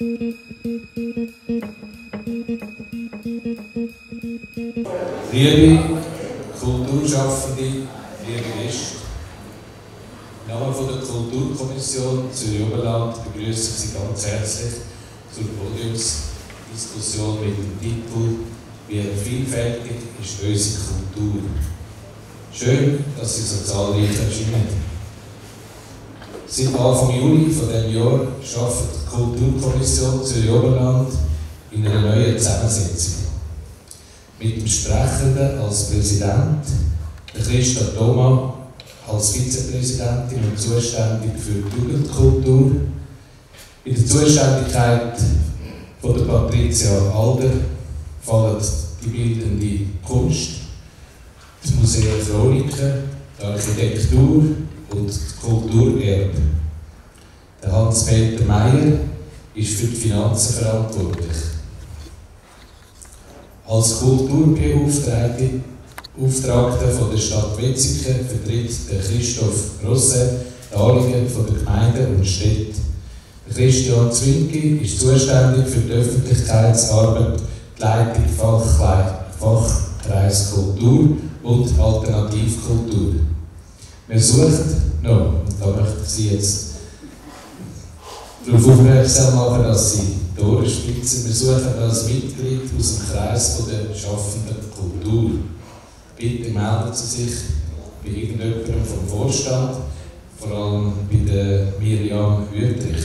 Liebe Kulturschaffende, liebe Gäste, im Namen der Kulturkommission Zürich-Oberland begrüße ich Sie ganz herzlich zur Podiumsdiskussion mit dem Titel Wie vielfältig ist unsere Kultur? Schön, dass Sie so zahlreich erschienen. Seit Anfang Juli von diesem Jahr arbeitet die Kulturkommission Zürich-Oberland in einer neuen Zusammensetzung mit dem Sprechenden als Präsident, der Christa Thoma als Vizepräsidentin und zuständig für die Jugendkultur. In der Zuständigkeit von der Patricia Alder fallen die bildende Kunst, das Museum Chroniken, die Architektur und das Kulturerbe. Der Hans-Peter Meyer ist für die Finanzen verantwortlich. Als Kulturbeauftragter von der Stadt Wetzikon vertritt der Christoph Rosset die Anliegen der Gemeinden und Städte. Christian Zwinki ist zuständig für die Öffentlichkeitsarbeit, die Leitung Fachkreis Kultur und Alternativkultur. Wir suchen noch, und da möchte ich Sie jetzt darauf aufmerksam machen, dass Sie spitzen. Wir suchen als Mitglied aus dem Kreis der schaffenden Kultur. Bitte melden Sie sich bei irgendjemandem vom Vorstand, vor allem bei der Miriam Wüttrich.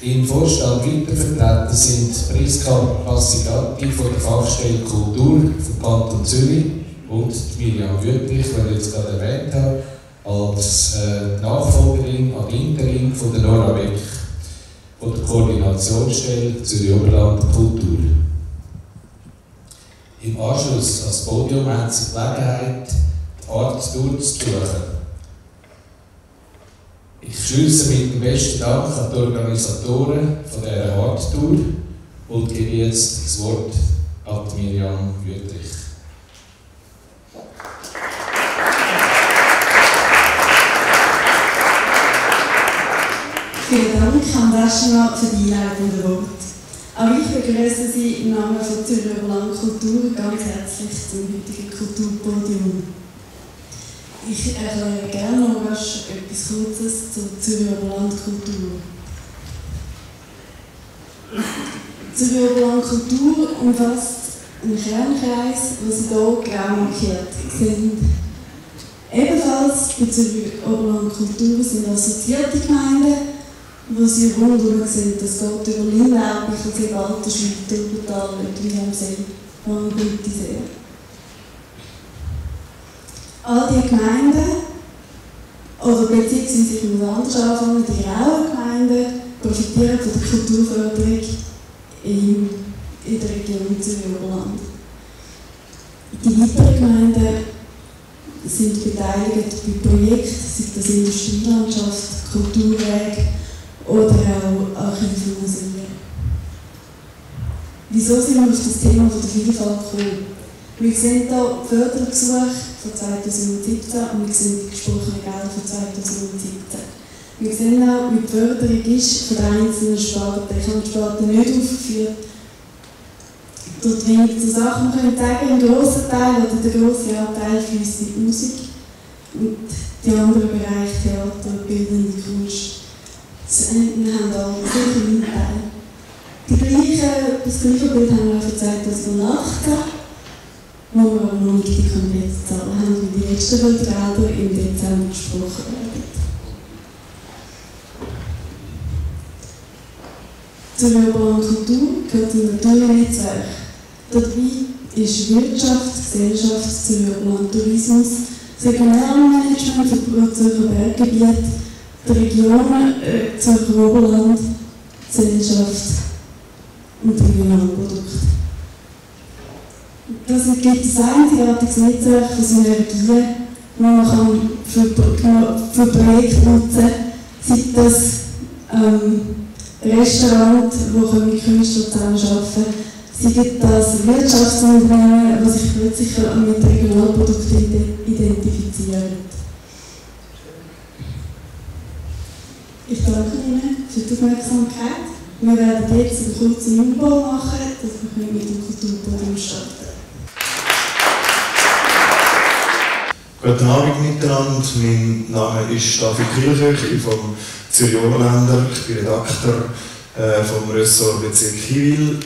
Im Vorstand weitervertreten sind Priska Passigatti von der Fachstelle Kultur vom Kanton Zürich und Miriam Wüttrich, die ich jetzt gerade erwähnt habe, als äh, Nachfolgerin an Interim von der Nora Beck von der Koordinationsstelle Zürich-Oberland Kultur. Im Anschluss an das Podium haben Sie die Gelegenheit, die Art durchzusuchen. Ich schließe mit dem besten Dank an die Organisatoren von dieser Art Tour und gebe jetzt das Wort an Miriam Wüttrich. Deschima für die einleitenden Worte. Auch ich begrüße Sie im Namen von Zürich Oberland Kultur ganz herzlich zum heutigen Kulturpodium. Ich erkläre gerne noch etwas Kurzes zur Zürich Oberland Kultur. Zürich Oberland Kultur umfasst einen Kernkreis, der Sie hier grau markiert sind. Ebenfalls bei Zürich Oberland Kultur sind assoziierte Gemeinden, wo sie rundherum sind. Das geht über Lindenau, Bichelsee, Walterschweiz, Turbetal, Wilhelmsee, Wangenbüttisee. All diese Gemeinden, oder beziehungsweise ich muss anders anfangen, die grauen Gemeinden profitieren von der Kulturförderung in, in der Region Zürich-Oberland. Die weiteren Gemeinden sind beteiligt bei Projekten, sei das Industrielandschaft, Kulturweg, oder auch Archive und Museen. Wieso sind wir auf das Thema von der Vielfalt gekommen? Wir sehen hier Fördergesuche von 2017 und wir sehen die gesprochenen Gelder von 2017. Wir sehen auch, wie die Förderung ist von den einzelnen Sparten. Ich habe die Sparten nicht aufgeführt. Dort wenig zur Sache. Man könnte sagen, ein grosser Teil oder der grosse Anteil in die Musik und die anderen Bereiche Theater, bildende Kunst wir haben da sehr Teile. Die gleiche, das gleiche Bild haben wir auch für 2018, wo wir aber noch nicht die Zahl haben, wie die letzten Vertreter im Dezember gesprochen werden. Zur urbanen Kultur gehört ein Naturnetzwerk. Dabei ist Wirtschaft, Gesellschaft, Zürich Tourismus, Regionalmanagement für Zürcher Berggebiet, die Regionen, äh, Zürcher Oberland, Gesellschaft und Regionalprodukt. Das gibt ein einzigartiges Netzwerk von Synergien, das man kann für, für Projekte nutzen kann, sei das ähm, Restaurant, wo mit Künstlern zusammenarbeiten sei das Wirtschaftsunternehmen, das sich plötzlich mit Regionalprodukten identifizieren. Ich danke Ihnen für die Aufmerksamkeit. Wir werden jetzt einen kurzen Umbau machen, dass wir mit dem Kulturpodium starten Guten Abend miteinander, mein Name ist David Kilchöch, ich bin vom Zürich Oberländer, ich bin Redakteur äh, vom Ressort Bezirk Kiwil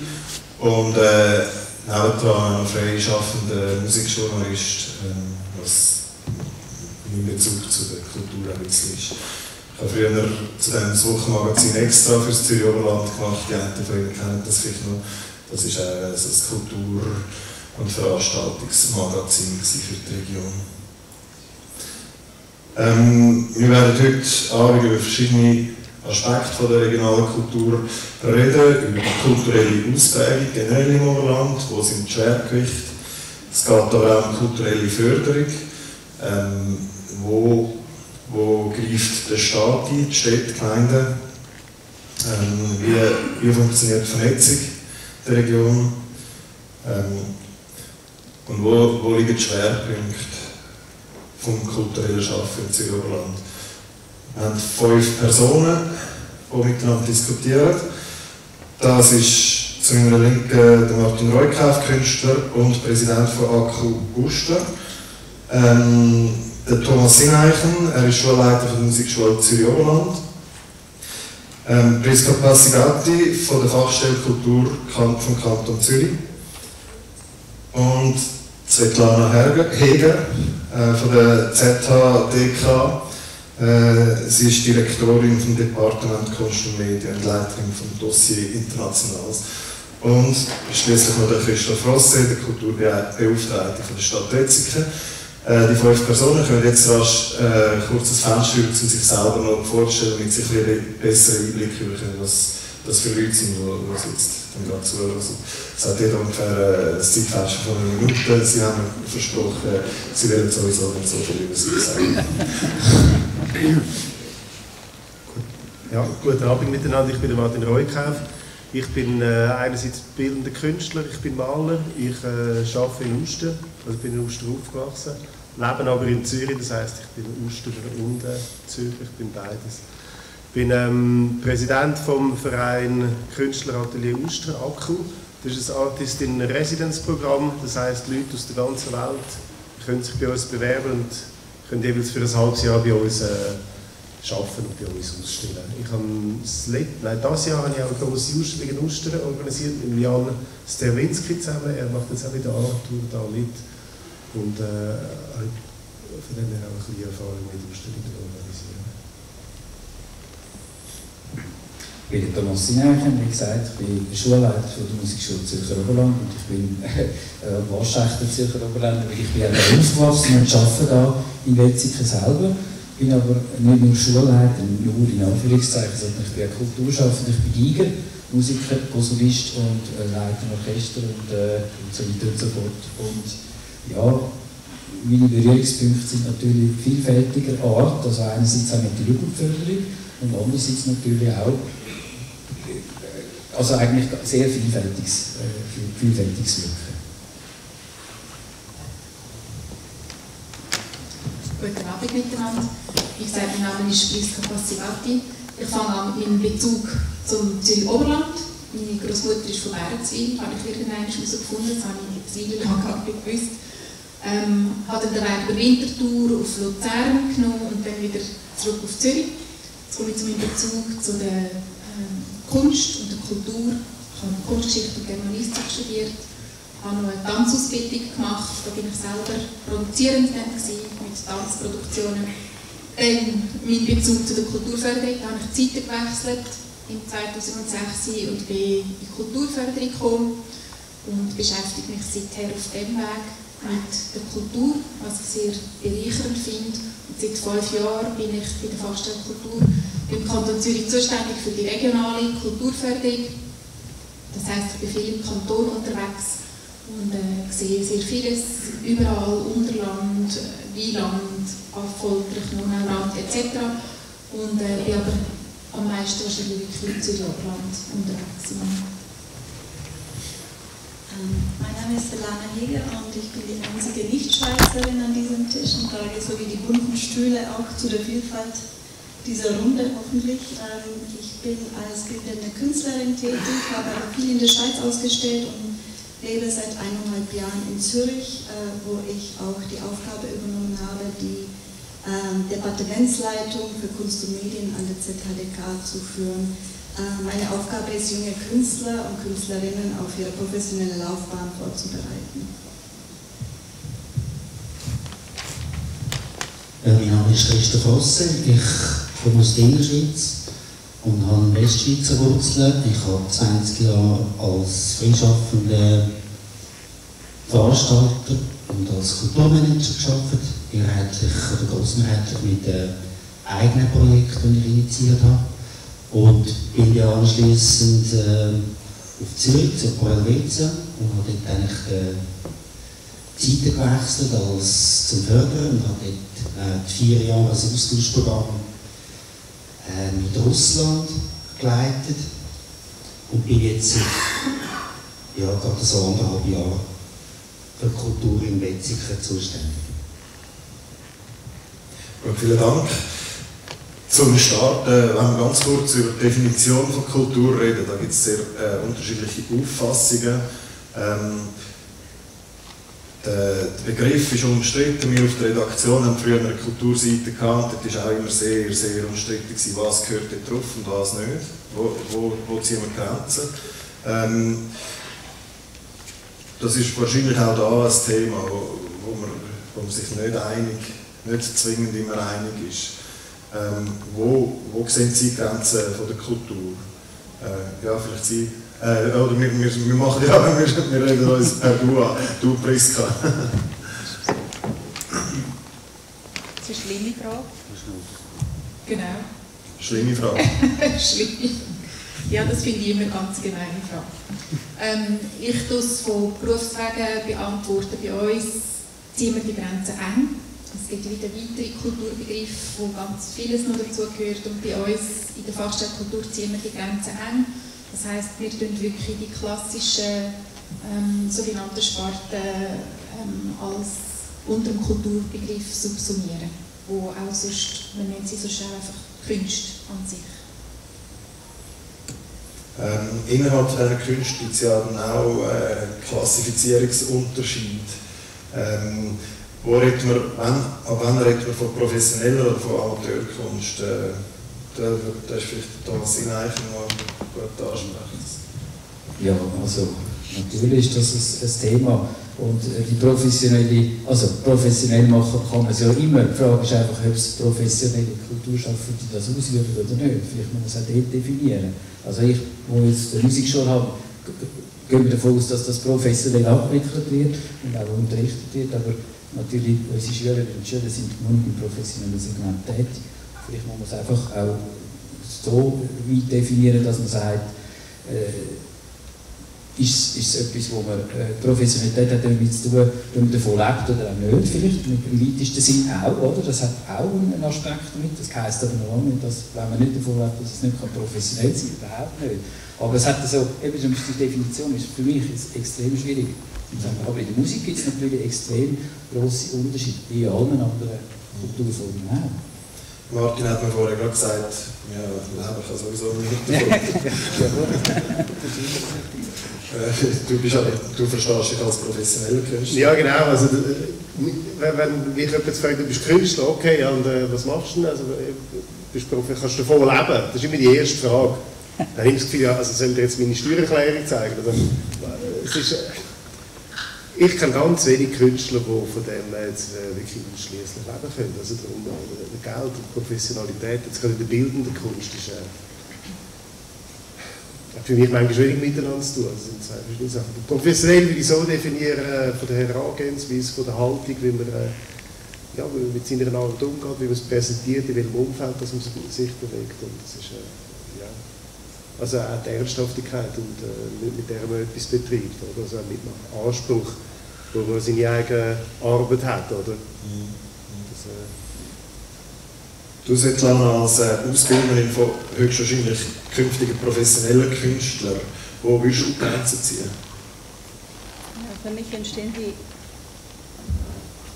und äh, nebendran freischaffender Musikjournalist, äh, was mein Bezug zu der Kultur ein bisschen ist. Habe früher dem Wochenmagazin extra für das Zürich Oberland gemacht, die einen von Ihnen kennen das vielleicht noch. Das ist äh, so ein Kultur- und Veranstaltungsmagazin für die Region. Ähm, wir werden heute Abend über verschiedene Aspekte von der regionalen Kultur reden, über die kulturelle Ausprägung generell im Oberland, wo sind die Schwergewichte. Es geht aber auch um kulturelle Förderung, ähm, wo, wo greift der Staat ein, die Städte, Gemeinden, ähm, wie, wie funktioniert die Vernetzung der Region ähm, und wo, wo liegen die Schwerpunkte vom kulturellen Schaffen im Zürich-Oberland. Wir haben fünf Personen, die miteinander diskutieren. Das ist zu meiner Linken der Martin Reukauf, Künstler und Präsident von AKU Guster. Ähm, der Thomas Sineichen, er ist Schulleiter der Musikschule Zürich-Oberland. Ähm, Priska Passigatti von der Fachstelle Kultur vom Kanton Zürich. Und Svetlana Heger äh, von der ZHDK. Äh, sie ist Direktorin vom Departement Kunst und Medien und Leiterin vom Dossier Internationales. Und schließlich noch der Christoph Rosse, der Kulturbeauftragte der Stadt Wetzikon. Äh, die fünf Personen können jetzt rasch äh, kurz das Fenster um sich selber noch vorstellen, damit sie ein bisschen besseren Einblick bekommen, was das für Leute sind, die, jetzt gerade zuhören. Also, es hat jeder ungefähr ein Zeitfenster von einer Minute. Sie haben versprochen, Sie werden sowieso nicht so viel über sich sagen. ja, guten Abend miteinander. Ich bin Martin Reukauf. Ich bin äh, einerseits bildender Künstler, ich bin Maler, ich äh, arbeite in Uster, also bin in Uster aufgewachsen, lebe aber in Zürich, das heisst, ich bin Uster und Zürich, ich bin beides. Ich bin ähm, Präsident vom Verein Künstleratelier Uster, AKU. Das ist ein Artist in Residence Programm, das heißt Leute aus der ganzen Welt können sich bei uns bewerben und können jeweils für ein halbes Jahr bei uns äh, arbeiten und bei uns ausstellen. Ich habe das, nein, das Jahr habe ich auch eine große Ausstellung in Uster organisiert mit Jan Sterwinski zusammen. Er macht jetzt auch wieder Tour da mit und äh, von dem her auch ein bisschen Erfahrung mit Ausstellungen organisieren. Ich bin Thomas Sineichen, wie gesagt, ich bin Schulleiter der Musikschule Zürcher Oberland und ich bin äh, waschechter Zürcher Oberländer, weil ich bin auch aufgewachsen und arbeite da in Wetzikon selber. Ich bin aber nicht nur Schulleiter, nur in Anführungszeichen, sondern ich bin auch Kulturschaffender, ich bin Giger, Musiker, Posaunist und äh, Leiter Orchester und, äh, und so weiter und so fort. Und ja, meine Berührungspunkte sind natürlich vielfältiger Art, also einerseits auch mit der Jugendförderung und andererseits natürlich auch also eigentlich sehr vielfältiges, äh, vielfältiges Wirken. Guten Abend miteinander. Ich sage, mein Name ist Priska Passivati. Ich fange an mit Bezug zum Zürich Oberland. Meine Großmutter ist von Bärenzwil, habe ich irgendwann herausgefunden, das habe ich gar nicht gewusst. Ähm, habe dann den Weg über Winterthur auf Luzern genommen und dann wieder zurück auf Zürich. Jetzt komme ich zu meinem Bezug zu der ähm, Kunst und der Kultur. Ich habe Kunstgeschichte und Germanistik studiert, habe noch eine Tanzausbildung gemacht, da bin ich selber produzierend mit Tanzproduktionen. Dann mein Bezug zu der Kulturförderung, da habe ich Seite gewechselt im 2006 und bin in die Kulturförderung gekommen und beschäftige mich seither auf dem Weg mit der Kultur, was ich sehr bereichernd finde. Und seit fünf Jahren bin ich bei der Fachstelle Kultur im Kanton Zürich zuständig für die regionale Kulturförderung. Das heisst, ich bin viel im Kanton unterwegs und äh, sehe sehr vieles, überall, Unterland, Wieland, Affolter, Knonauland etc. Und äh, bin aber am meisten wahrscheinlich wirklich im Zürich-Oberland unterwegs. Ähm, mein Name ist Selana Heger und ich bin die einzige Nicht-Schweizerin an diesem Tisch und trage so wie die bunten Stühle auch zu der Vielfalt dieser Runde hoffentlich. Ähm, ich bin als bildende Künstlerin tätig, habe aber viel in der Schweiz ausgestellt und lebe seit eineinhalb Jahren in Zürich, äh, wo ich auch die Aufgabe übernommen habe, die ähm, Departementsleitung für Kunst und Medien an der ZHDK zu führen. Äh, meine Aufgabe ist, junge Künstler und Künstlerinnen auf ihre professionelle Laufbahn vorzubereiten. mein Name ist Christoph Osse, ich komme aus der Innerschweiz und habe Westschweizer Wurzeln. Ich habe 20 Jahre als freischaffender Veranstalter und als Kulturmanager gearbeitet, mehrheitlich oder grossmehrheitlich mit äh, eigenen Projekten, die ich initiiert habe. Und bin ja anschliessend äh, auf Zürich zur Helvetia und habe dort eigentlich äh, Zeiten gewechselt als zum Fördern und habe dort äh, vier Jahre als Austauschprogramm äh, mit Russland geleitet und bin jetzt ja, gerade so anderthalb Jahre für Kultur in Wetzikon zuständig. Gut, vielen Dank. Zum Start, äh, wenn wir ganz kurz über die Definition von Kultur reden, da gibt es sehr äh, unterschiedliche Auffassungen. Ähm, der, Begriff ist umstritten. Wir auf der Redaktion haben früher eine Kulturseite gehabt. Dort war auch immer sehr, sehr umstritten, gewesen, was gehört dort drauf und was nicht. Wo, wo, wo ziehen wir Grenzen? Ähm, das ist wahrscheinlich auch da ein Thema, wo, wo, man, wo man sich nicht einig, nicht zwingend immer einig ist. Ähm, wo, wo sehen Sie die Grenzen von der Kultur? Äh, ja, vielleicht Sie. Äh, oder wir, wir, wir machen ja, wir, wir reden uns per Du an. Du, Priska. Das ist eine schlimme Frage. Genau. Schlimme Frage. Schlimm. Ja, das finde ich immer eine ganz gemeine Frage. Ähm, ich tue es von Berufswegen beantworten. Bei uns ziehen wir die Grenzen eng. Es gibt wieder weitere Kulturbegriffe, wo ganz vieles noch dazugehört. Und bei uns in der Fachstelle Kultur ziehen wir die Grenzen eng. Das heisst, wir tun wirklich die klassischen ähm, sogenannten Sparten ähm, als unter dem Kulturbegriff subsumieren, wo auch sonst, man nennt sie so schnell einfach Kunst an sich. Ähm, innerhalb dieser Künste gibt es ja auch äh, Klassifizierungsunterschied. Ähm, wo redet man, wann, ab wann redet man von professioneller oder von Amateurkunst? Äh, da, da ist vielleicht Thomas Sineichen noch gut ansprechen. Ja, also natürlich ist das ein, Thema. Und äh, die professionelle, also professionell machen kann man es ja immer. Die Frage ist einfach, ob es professionelle Kulturschaffende das ausüben oder nicht. Vielleicht muss man es auch dort definieren. Also ich, wo jetzt eine Musikschule habe, gehen davon aus, dass das professionell abgewickelt wird und auch unterrichtet wird. Aber natürlich, unsere Schülerinnen und Schüler sind nur im professionellen Segment tätig. Vielleicht muss man es einfach auch so weit definieren, dass man sagt, äh, ist, ist es etwas, wo man äh, Professionalität hat damit zu tun, wenn man davon lebt oder auch nicht, vielleicht im weitesten Sinn auch, oder? Das hat auch einen Aspekt damit. Das heisst aber noch nicht, dass, wenn man nicht davon lebt, dass es nicht professionell sein kann, überhaupt nicht. Aber es hat so, eben die Definition ist für mich ist extrem schwierig. Aber in der Musik gibt es natürlich extrem grosse Unterschiede, wie in allen anderen Kulturformen auch. Martin hat mir vorher gerade gesagt, ja, Leben kann sowieso nicht du, bist aber, du verstehst dich als professioneller Künstler. Ja, genau. Also, äh, wenn, wenn mich jemand fragt, du bist Künstler, okay, und äh, was machst du denn? Also, äh, bist Profi, kannst du davon leben? Das ist immer die erste Frage. Dann habe ich das Gefühl, ja, also soll ich jetzt meine Steuererklärung zeigen? Also, es ist, ich kenne ganz wenige Künstler, die von dem jetzt wirklich ausschließlich leben können. Also darum, Geld und Professionalität, jetzt gerade in der bildenden Kunst, ist, hat für mich manchmal wenig miteinander zu tun. Das sind zwei verschiedene Sachen. Professionell würde ich so definieren, äh, von der Herangehensweise, von der Haltung, wie man, äh, ja, mit seiner Arbeit umgeht, wie man es präsentiert, in welchem Umfeld dass man sich bewegt. Und das ist, äh, also auch die Ernsthaftigkeit, und, mit, mit der man etwas betreibt. Oder? Also mit einem Anspruch, wo man seine eigene Arbeit hat. Oder? Mhm. Das, Du, Svetlana, als äh, Ausbilderin von höchstwahrscheinlich künftigen professionellen Künstlern, wo willst du Grenzen ziehen? Ja, für mich entstehen die,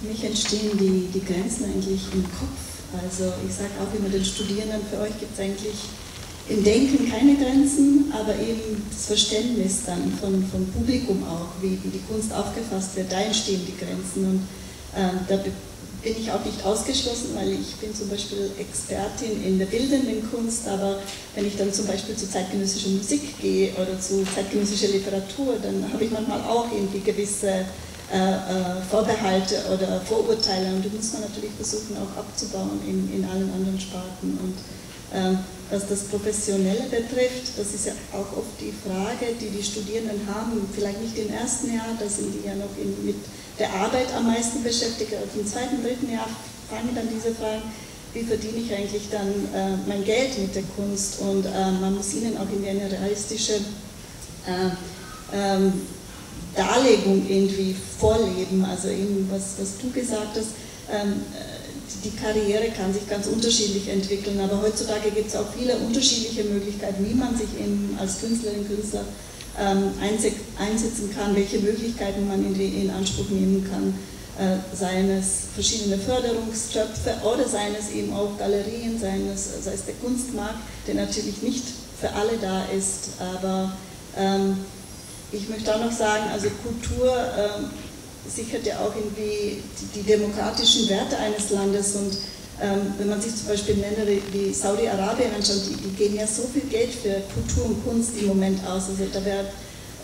für mich entstehen die, die Grenzen eigentlich im Kopf. Also ich sage auch immer den Studierenden, für euch gibt es eigentlich im Denken keine Grenzen, aber eben das Verständnis dann von, vom Publikum auch, wie, wie die Kunst aufgefasst wird, da entstehen die Grenzen. Und äh, da bin ich auch nicht ausgeschlossen, weil ich bin zum Beispiel Expertin in der bildenden Kunst, aber wenn ich dann zum Beispiel zu zeitgenössischer Musik gehe oder zu zeitgenössischer Literatur, dann habe ich manchmal auch irgendwie gewisse äh, äh, Vorbehalte oder Vorurteile und die muss man natürlich versuchen auch abzubauen in, in allen anderen Sparten. Und äh, was das Professionelle betrifft, das ist ja auch oft die Frage, die die Studierenden haben, vielleicht nicht im ersten Jahr, da sind die ja noch in, mit der Arbeit am meisten beschäftigt, aber im zweiten, dritten Jahr fangen dann diese Fragen, wie verdiene ich eigentlich dann äh, mein Geld mit der Kunst und äh, man muss ihnen auch in eine realistische äh, ähm, Darlegung irgendwie vorleben. Also eben, was, was du gesagt hast, ähm, die Karriere kann sich ganz unterschiedlich entwickeln, aber heutzutage gibt es auch viele unterschiedliche Möglichkeiten, wie man sich eben als Künstlerin, Künstler ähm, einsetzen kann, welche Möglichkeiten man in, in Anspruch nehmen kann, äh, seien es verschiedene Förderungstöpfe oder seien es eben auch Galerien, seien es, sei es der Kunstmarkt, der natürlich nicht für alle da ist, aber ähm, ich möchte auch noch sagen, also Kultur ähm, sichert ja auch irgendwie die, die, demokratischen Werte eines Landes und ähm, wenn man sich zum Beispiel Länder wie Saudi-Arabien anschaut, die, die, geben ja so viel Geld für Kultur und Kunst im Moment aus. Also da werden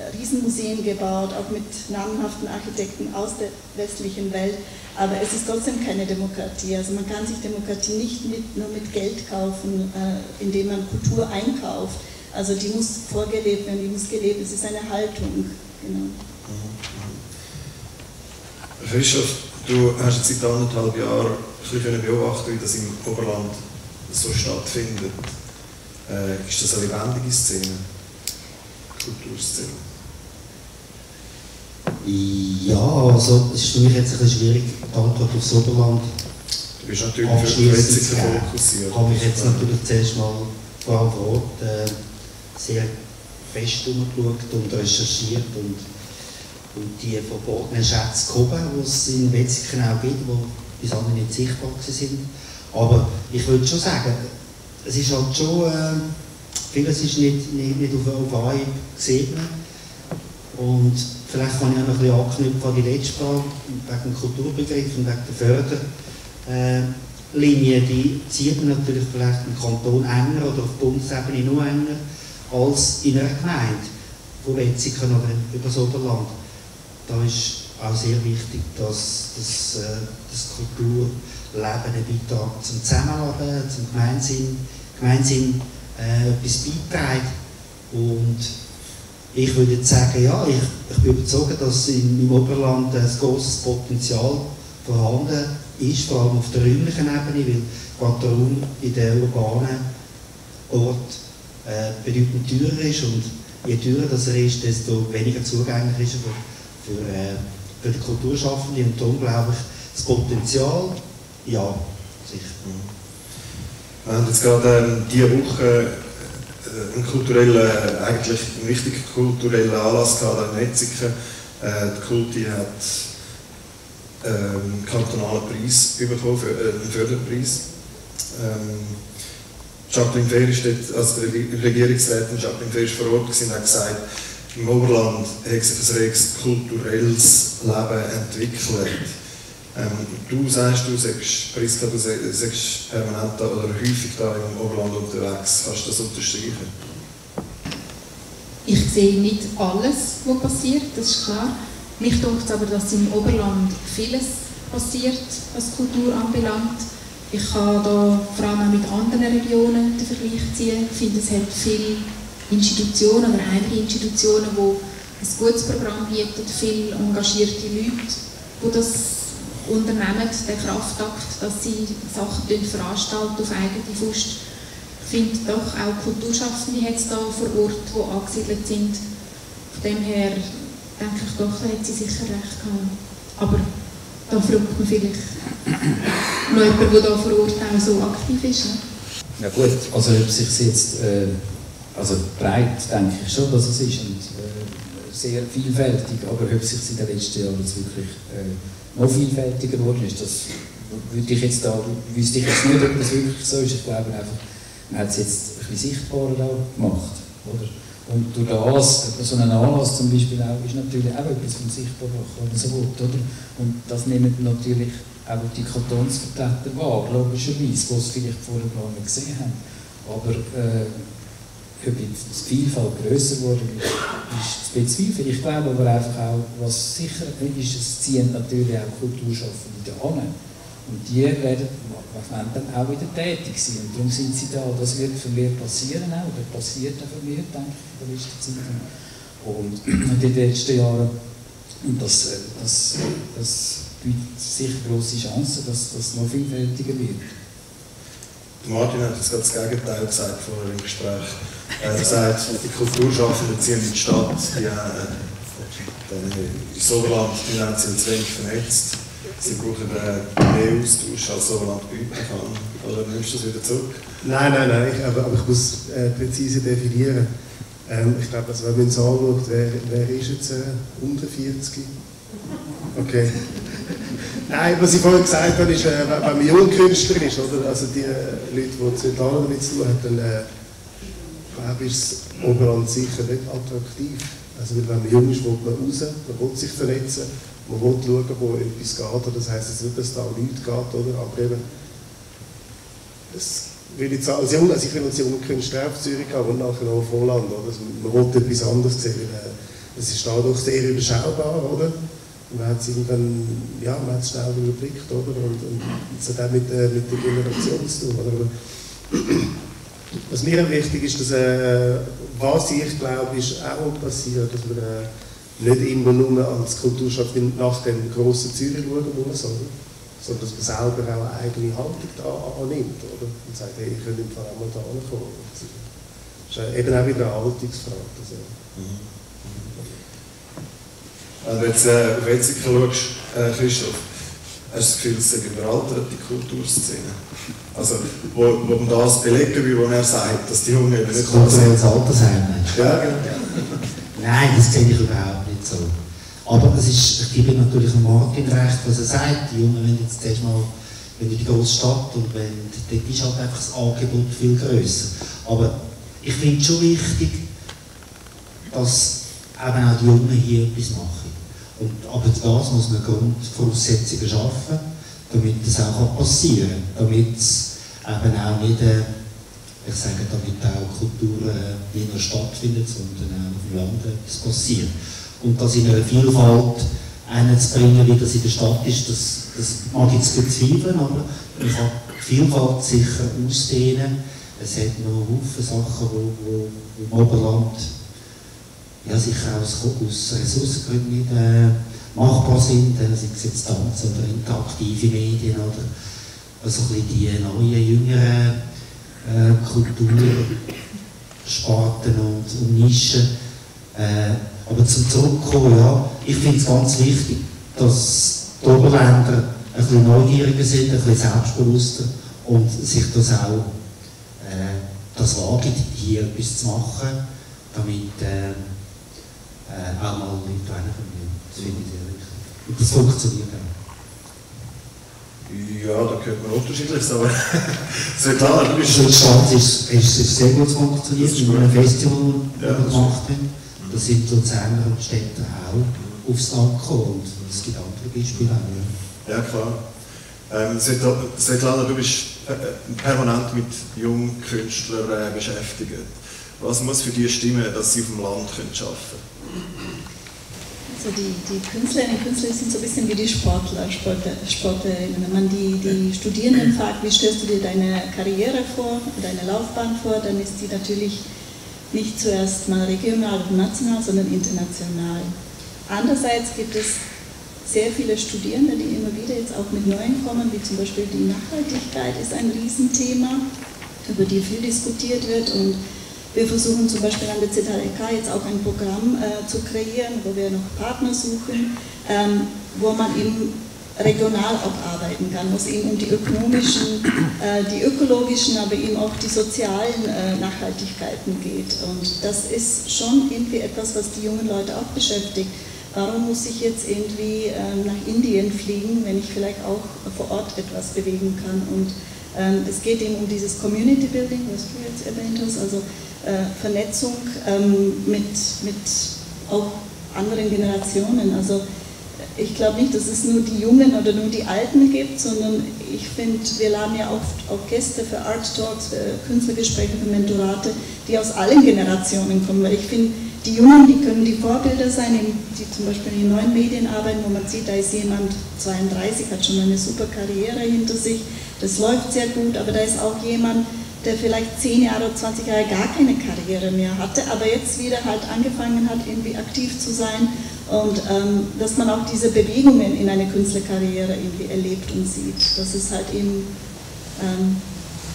äh, Riesenmuseen gebaut, auch mit namenhaften Architekten aus der westlichen Welt. Aber es ist trotzdem keine Demokratie. Also man kann sich Demokratie nicht mit, nur mit Geld kaufen, äh, indem man Kultur einkauft. Also die muss vorgelebt werden, die muss gelebt werden. Es ist eine Haltung. Genau. Christoph, du hast jetzt seit anderthalb Jahren ein beobachten, wie das im Oberland so stattfindet. Äh, ist das eine lebendige Szene? Kulturszene? Ja, also es ist für mich jetzt ein bisschen schwierig, die Antwort aufs Oberland Du bist natürlich für die fokussiert. Ich habe mich jetzt natürlich zuerst mal vor allem vor Ort äh, sehr fest umgeschaut und recherchiert und, und die verbotenen Schätze gehoben, die es in Wetzikon auch gibt, die bis andere nicht sichtbar sind. Aber ich würde schon sagen, es ist halt schon, äh, vieles ist nicht, nicht, nicht auf, Anhieb gesehen. Und vielleicht kann ich auch noch ein bisschen anknüpfen an die letzte Frage, wegen dem Kulturbegriff und wegen der Förderlinie, die zieht man natürlich vielleicht im Kanton enger oder auf Bundesebene noch enger als in einer Gemeinde, wo Wetzikon oder über das Oberland. Da ist auch sehr wichtig, dass, dass äh, das Kulturleben einen Beitrag zum Zusammenleben, zum Gemeinsinn, Gemeinsinn äh, etwas beiträgt. Und ich würde sagen, ja, ich, ich bin überzeugt, dass im, im Oberland ein großes Potenzial vorhanden ist, vor allem auf der räumlichen Ebene, weil Quaterun in den urbanen Orten äh, bedeutend teurer ist und je teurer das er ist, desto weniger zugänglich ist er für, äh, für die Kulturschaffenden und darum glaube ich, das Potenzial, ja, sicher. Wir haben jetzt gerade ähm, diese Woche äh, einen kulturellen, eigentlich einen wichtigen kulturellen Anlass gehabt in Netziken. Äh, die Kulti hat ähm, einen kantonalen Preis bekommen, äh, einen Förderpreis. Ähm, Jacqueline Fehr ist dort als Regierungsrätin Jacqueline Fehr ist vor Ort und hat gesagt, im Oberland hat sich ein reges kulturelles Leben entwickelt. Ähm, du sagst, du sagst, Priska, du sagst permanent oder häufig da im Oberland unterwegs. Kannst du das unterstreichen? Ich sehe nicht alles, was passiert, das ist klar. Mich denkt aber, dass im Oberland vieles passiert, was Kultur anbelangt. Ich kann da vor allem auch mit anderen Regionen den Vergleich ziehen. Ich finde, es hat viele Institutionen oder einige Institutionen, die ein gutes Programm bieten, viele engagierte Leute, die das unternehmen, den Kraftakt, dass sie Sachen veranstalten auf eigene Faust. Ich finde doch auch Kulturschaffende hat es da vor Ort, die angesiedelt sind. Von dem her denke ich doch, da hat sie sicher recht gehabt. Aber da fragt man vielleicht noch jemand, der da vor Ort auch so aktiv ist. Ne? Ja gut, also ob sich jetzt, äh, also breit denke ich schon, dass es ist und äh, sehr vielfältig, aber ob sich in den letzten Jahren wirklich äh, noch vielfältiger geworden ist, das würde ich jetzt da, wüsste ich jetzt nicht, ob das wirklich so ist. Ich glaube einfach, man hat es jetzt ein bisschen sichtbarer gemacht. Oder? Und durch das, so ein Anlass zum Beispiel auch, ist natürlich auch etwas vom Sichtbarmachen, so will, oder? Und das nehmen natürlich auch die Kantonsvertreter wahr, logischerweise, die es vielleicht vorher gar nicht gesehen haben. Aber äh, ob jetzt die Vielfalt grösser geworden ist, ist bisschen Zweifel. Ich glaube aber einfach auch, was sicher ist, es ziehen natürlich auch Kulturschaffende da. Und die werden, werden dann auch wieder tätig sein. Und darum sind sie da. Das wird vermehrt passieren auch, oder passiert auch vermehrt, denke ich, in der letzten Zeit. Und in den letzten Jahren. Und das, äh, das, das bietet sicher grosse Chancen, dass das noch vielfältiger wird. Martin hat jetzt gerade das Gegenteil gesagt vorher im Gespräch. Er sagt, die Kulturschaffenden ziehen in die Stadt, die haben äh, in Soberland finanziell zu wenig vernetzt. Sie brauchen mehr Austausch als Soberland bieten kann. Oder nimmst du das wieder zurück? Nein, nein, nein, ich, aber, aber ich muss äh, präzise definieren. Ähm, ich glaube, also, wenn man es anschaut, wer, wer ist jetzt äh, unter 40? Okay. Nein, was ich vorhin gesagt habe, ist, äh, wenn man Jungkünstler ist, oder? also die äh, Leute, die zu Italien damit zu tun haben, dann äh, glaube ich, ist das Oberland sicher nicht attraktiv. Also wenn man jung ist, will man raus, man will sich vernetzen, man will schauen, wo etwas geht. Das heisst jetzt nicht, dass da nichts geht, oder? aber eben, das will ich, als Jung, also ich will als junger Künstler auf Zürich gehen und nachher noch auf Holland. Oder? Also man will etwas anderes sehen. Weil, äh, es ist dadurch sehr überschaubar, oder? Man hat es irgendwann, ja, man hat schnell überblickt, oder? Und, es hat auch mit, äh, mit der Generation zu tun, oder? Was mir wichtig ist, dass, äh, was ich glaube, ist auch passiert, dass man äh, nicht immer nur als Kulturschaffende nach dem grossen Zürich schauen muss, oder? sondern dass man selber auch eine eigene Haltung da annimmt, oder? Und sagt, hey, ich könnte im Fall auch mal da kommen. Das ist eben auch wieder eine Haltungsfrage. Also. Mhm. Wenn du jetzt äh, auf Wetzikon schaust, äh, Christoph, hast du das Gefühl, es sei überaltert, die Kulturszene? Also, wo, wo man das belegen will, wo er sagt, dass die Jungen eben nicht... Das kulturelles Altersheim, Ja, genau. Nein, das sehe ich überhaupt nicht so. Aber es ist, ich gebe natürlich Martin recht, was er sagt, die Jungen wenn jetzt erstmal wenn in die große Stadt und wenn, dort ist halt einfach das Angebot viel grösser. Aber ich finde es schon wichtig, dass eben auch die Jungen hier etwas machen. Und, aber das muss man Grundvoraussetzungen schaffen, damit das auch passieren kann. Damit es eben auch nicht, äh, ich sage, damit auch Kultur äh, nicht nur stattfindet, sondern auch auf dem Land etwas passiert. Und das in einer Vielfalt einzubringen, wie das in der Stadt ist, das, das mag ich jetzt bezweifeln, aber man kann die Vielfalt sicher ausdehnen. Es hat noch Haufen Sachen, wo im Oberland ja, sicher aus, aus Ressourcengründen nicht äh, machbar sind, äh, sei es jetzt Tanz oder interaktive Medien oder also ein die neuen, jüngeren äh, Kultursparten und, und Nischen. Äh, aber zum Zurückkommen, ja, ich finde es ganz wichtig, dass die Oberländer ein bisschen neugieriger sind, ein bisschen selbstbewusster und sich das auch äh, das wagen, hier etwas zu machen, damit äh, äh, auch mal Leute reinkommen. Das finde ich sehr wichtig. Und das funktioniert auch. Ja, da könnte man unterschiedliches, aber Svetlana, du bist... Also Stand ist, ist, ist sehr gut funktioniert, mit einem Festival, das ja, wir gemacht haben. Da sind die Luzerner Städte auch aufs Land gekommen und es gibt andere Beispiele auch. Ja, ja klar. Ähm, Svetlana, du bist äh, permanent mit jungen Künstlern äh, beschäftigt. Was muss für dich stimmen, dass sie auf dem Land arbeiten können? Also die, die Künstlerinnen und Künstler sind so ein bisschen wie die Sportler, Sportler Sportlerinnen. Wenn man die, die Studierenden fragt, wie stellst du dir deine Karriere vor, deine Laufbahn vor, dann ist die natürlich nicht zuerst mal regional und national, sondern international. Andererseits gibt es sehr viele Studierende, die immer wieder jetzt auch mit Neuen kommen, wie zum Beispiel die Nachhaltigkeit ist ein Riesenthema, über die viel diskutiert wird und wir versuchen zum Beispiel an der ZHLK jetzt auch ein Programm äh, zu kreieren, wo wir noch Partner suchen, ähm, wo man eben regional auch arbeiten kann, wo es eben um die ökonomischen, äh, die ökologischen, aber eben auch die sozialen äh, Nachhaltigkeiten geht. Und das ist schon irgendwie etwas, was die jungen Leute auch beschäftigt. warum muss ich jetzt irgendwie ähm, nach Indien fliegen, wenn ich vielleicht auch vor Ort etwas bewegen kann? Und ähm, es geht eben um dieses Community Building, was du jetzt erwähnt hast, also äh, Vernetzung ähm, mit, mit auch anderen Generationen. Also ich glaube nicht, dass es nur die Jungen oder nur die Alten gibt, sondern ich finde, wir laden ja oft auch Gäste für Art Talks, für Künstlergespräche, für Mentorate, die aus allen Generationen kommen. Weil ich finde, die Jungen, die können die Vorbilder sein, die zum Beispiel in neuen Medien arbeiten, wo man sieht, da ist jemand 32, hat schon eine super Karriere hinter sich, das läuft sehr gut, aber da ist auch jemand, der vielleicht 10 Jahre oder 20 Jahre gar keine Karriere mehr hatte, aber jetzt wieder halt angefangen hat, irgendwie aktiv zu sein und ähm, dass man auch diese Bewegungen in einer Künstlerkarriere irgendwie erlebt und sieht. Das ist halt eben, ähm,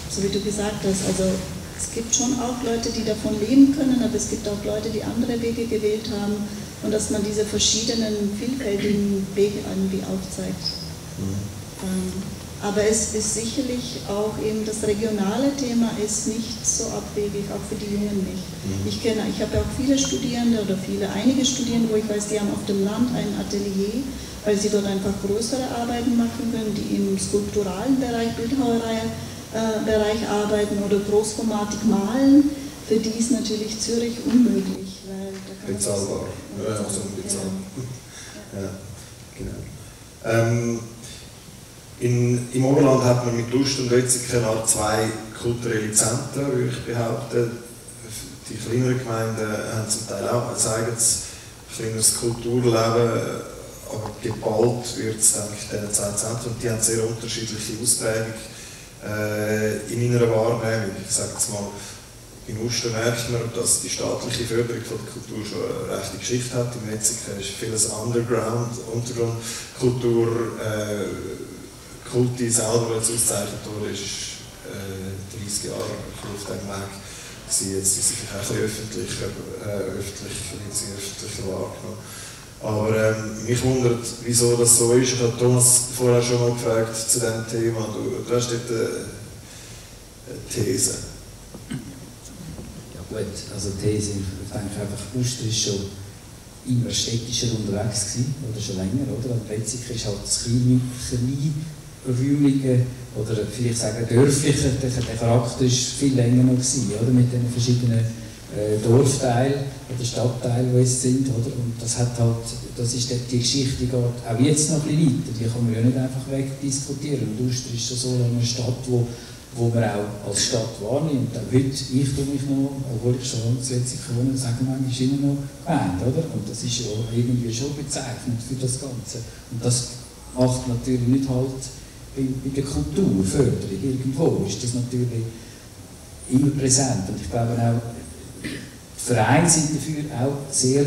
so wie du gesagt hast, also es gibt schon auch Leute, die davon leben können, aber es gibt auch Leute, die andere Wege gewählt haben und dass man diese verschiedenen, vielfältigen Wege irgendwie aufzeigt. Mhm. Ähm, aber es ist sicherlich auch eben das regionale Thema ist nicht so abwegig, auch für die Jungen nicht. Mhm. Ich kenne, ich habe ja auch viele Studierende oder viele, einige Studierende, wo ich weiß, die haben auf dem Land ein Atelier, weil sie dort einfach größere Arbeiten machen können, die im skulpturalen Bereich, Bildhauerei äh, Bereich arbeiten oder Großformatik malen, für die ist natürlich Zürich unmöglich. Weil da bezahlbar. Ja, also bezahlbar. Ja. ja, genau. Ähm, in, Im Oberland hat man mit Lust und Wetzikon zwei kulturelle Zentren, würde ich behaupten. Die kleineren Gemeinden haben zum Teil auch ein eigenes kleineres Kulturleben, aber geballt wird es, denke ich, diese zwei Zentren. Und die haben sehr unterschiedliche Ausprägungen äh, in meiner Wahrnehmung. Ich sage jetzt mal, in Uster merkt man, dass die staatliche Förderung von der Kultur schon eine rechte Geschichte hat. Im Metzger ist vieles Underground, Untergrundkultur, äh, Kulti selber, als ausgezeichnet wurde, ist äh, 30 Jahre auf diesem Weg. Gewesen. Jetzt ist es auch ein bisschen öffentlicher, äh, öffentlich, öffentlicher wahrgenommen. Aber ähm, mich wundert, wieso das so ist. Ich habe Thomas vorher schon mal gefragt zu diesem Thema. Du, du hast dort eine, eine These. Ja gut, also These, ich denke einfach, Uster ist schon immer städtischer unterwegs gewesen, oder schon länger, oder? Und Wetzikon ist halt das kleine, kleinräumige oder vielleicht sagen dörfliche, der, Charakter ist viel länger noch gewesen, oder? Mit den verschiedenen äh, Dorfteil oder Stadtteil, die es sind. Oder? Und das, hat halt, das ist die, Geschichte, geht auch jetzt noch ein bisschen weiter. Die kann man ja nicht einfach wegdiskutieren. Und Uster ist schon so eine Stadt, wo, wo man auch als Stadt wahrnimmt. Auch heute, ich tue mich noch, obwohl ich schon zuletzt wohne, sagen wir, ist immer noch Band, oder? Und das ist ja irgendwie schon bezeichnend für das Ganze. Und das macht natürlich nicht halt bei, bei der Kulturförderung irgendwo, ist das natürlich immer präsent. Und ich glaube auch, Vereine sind dafür auch sehr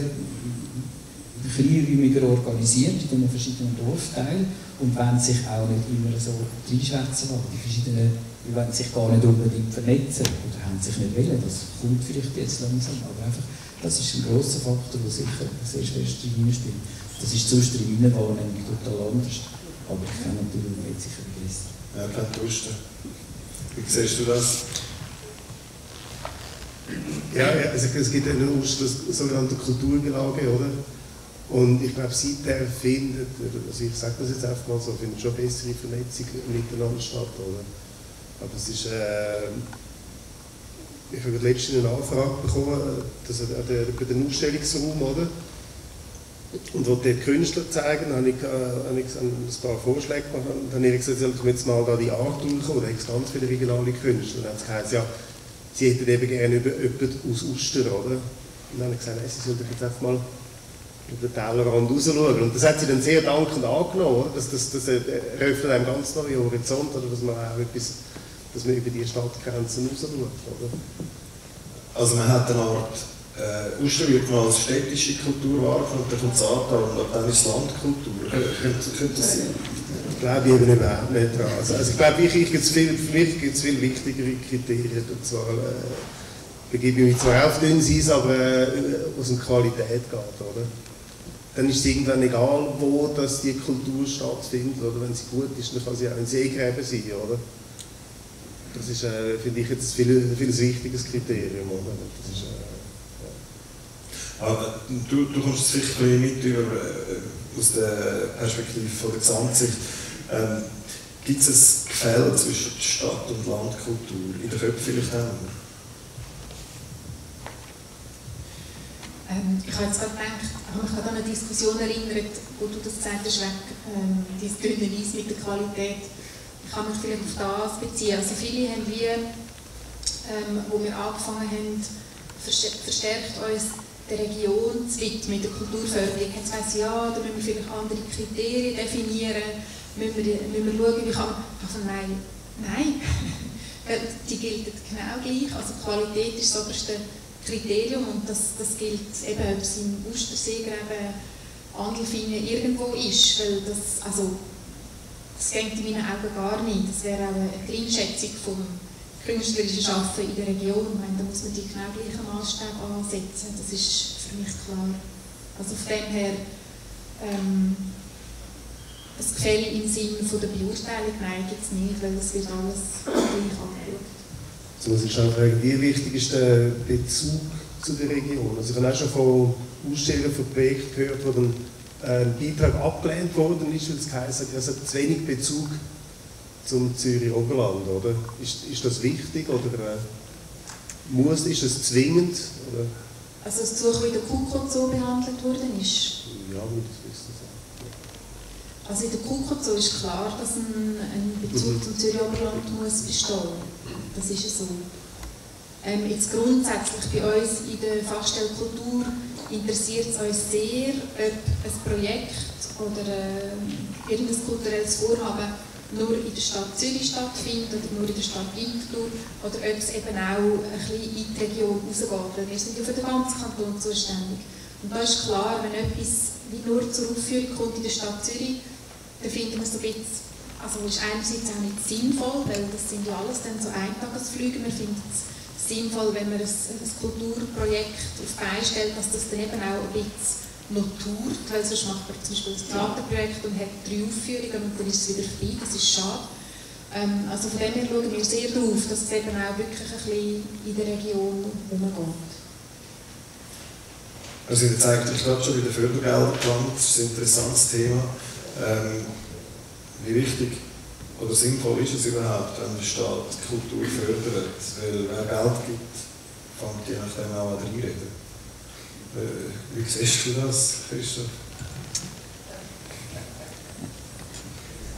kleinräumiger organisiert in den verschiedenen Dorfteilen und wollen sich auch nicht immer so reinschwätzen lassen. Die verschiedenen, die wollen sich gar nicht unbedingt vernetzen oder haben sich nicht wollen. Das kommt vielleicht jetzt langsam, aber einfach, das ist ein grosser Faktor, der sicher sehr schwer reinspielt. Das ist sonst in meiner Wahrnehmung total anders. Aber ich kann natürlich nicht sicher besser. Ja, kein Duster. Wie siehst du das? Ja, ja also es gibt eine sogenannte Kulturgelage, oder? Und ich glaube, seither findet, also ich sage das jetzt einfach mal so, findet schon bessere Vernetzung miteinander statt, oder? Aber es ist, äh, ich habe letztens eine Anfrage bekommen, dass er, der, bei dem Ausstellungsraum, oder? Und wo die Künstler zeigen, habe ich, äh, habe ich ein paar Vorschläge gemacht. Und dann habe ich gesagt, soll ich jetzt mal da die Art durchkommen. Da gibt es ganz viele regionale Künstler. Und dann hat es geheißen, ja, sie hätten eben gerne über jemanden aus Uster, oder? Und dann habe ich gesagt, sie sollten jetzt einfach mal über den Tellerrand rausschauen. Und das hat sie dann sehr dankend angenommen, oder? Das, das, das eröffnet einem ganz neue Horizont, oder? Dass man auch etwas, dass man über die Stadtgrenzen rausschaut, oder? Also man hat eine Art äh, Uster wird als städtische Kultur wahrgenommen, dann kommt Aargau und dann ist es Landkultur. Könnte, könnte das sein? Ich glaube eben überhaupt nicht dran. Also, also ich glaube, ich, ich viel, für mich gibt es viel wichtigere Kriterien. Und zwar äh, begebe ich mich zwar auf dünnes Eis, aber äh, es um Qualität geht. Oder? Dann ist es irgendwann egal, wo das die Kultur stattfindet. Oder? Wenn sie gut ist, dann kann sie auch ein Seegräben sein. Oder? Das ist, äh, finde ich, jetzt viel, viel ein wichtiges Kriterium. Oder? Das ist, äh, Aber du, du kommst vielleicht ein mit über, äh, aus der Perspektive von der Gesamtsicht. Ähm, Gibt es ein Gefälle zwischen Stadt- und Landkultur? In der Köpfe vielleicht auch? Ähm, ich habe jetzt gerade gedacht, ich habe mich an eine Diskussion erinnert, wo du das gesagt hast, ähm, dieses grüne Weiss mit der Qualität. Ich kann mich vielleicht auf das beziehen. Also viele haben wie, ähm, wo wir angefangen haben, verstärkt uns der Region zu widmen, der Kulturförderung. Jetzt weiss ich, ja, da müssen wir vielleicht andere Kriterien definieren, müssen wir, müssen wir schauen, wie kann man... Also nein, nein, die gilt genau gleich. Also Qualität ist das oberste Kriterium und das, das gilt eben, ob es im Usterseegräben, Andelfingen irgendwo ist, weil das, also, das geht in meinen Augen gar nicht. Das wäre auch eine Einschätzung vom künstlerischen Schaffen in der Region. Meine, da muss man die genau gleichen Maßstäbe ansetzen, das ist für mich klar. Also von dem her, ähm, das Gefälle im Sinne von der Beurteilung, gibt es nicht, weil das wird alles gleich angeschaut. Jetzt muss ich schon fragen, wie wichtig ist der Bezug zu der Region? Also ich habe auch schon von Ausstellern, von Projekten gehört, wo dann ein Beitrag abgelehnt worden ist, weil es geheißen hat, es hat zu wenig Bezug zum Zürich Oberland, oder? Ist, ist das wichtig oder äh, muss, ist das zwingend? Oder? Also das Gesuch, wie der KUKO so behandelt worden ist? Ja, würde ich wissen. Also in der KUKO ist klar, dass ein, ein Bezug mhm. zum Zürich Oberland muss bestehen das ist so. Ähm, jetzt grundsätzlich bei uns in der Fachstelle Kultur interessiert es uns sehr, ob ein Projekt oder äh, irgendein kulturelles Vorhaben nur in der Stadt Zürich stattfindet oder nur in der Stadt Winterthur oder ob es eben auch ein bisschen in die Region rausgeht, wir sind ja für den ganzen Kanton zuständig. Und da ist klar, wenn etwas wie nur zur Aufführung kommt in der Stadt Zürich, dann finden wir so ein bisschen also ist einerseits auch nicht sinnvoll, weil das sind ja alles dann so Eintagesflüge. Man findet es sinnvoll, wenn man ein, ein Kulturprojekt auf Bein stellt, dass das dann eben auch ein bisschen noch tourt, weil sonst macht man zum Beispiel ein Theaterprojekt und hat drei Aufführungen und dann ist es wieder vorbei, das ist schade. Ähm, also von dem her schauen wir sehr darauf, dass es eben auch wirklich ein bisschen in der Region umgeht. Wir sind jetzt eigentlich gerade schon bei den Fördergeldern gelandet, das ist ein interessantes Thema. Ähm, wie wichtig oder sinnvoll ist es überhaupt, wenn der Staat Kultur fördert? Weil wer Geld gibt, fängt je nachdem auch an reinreden. Äh, wie siehst du das, Christoph?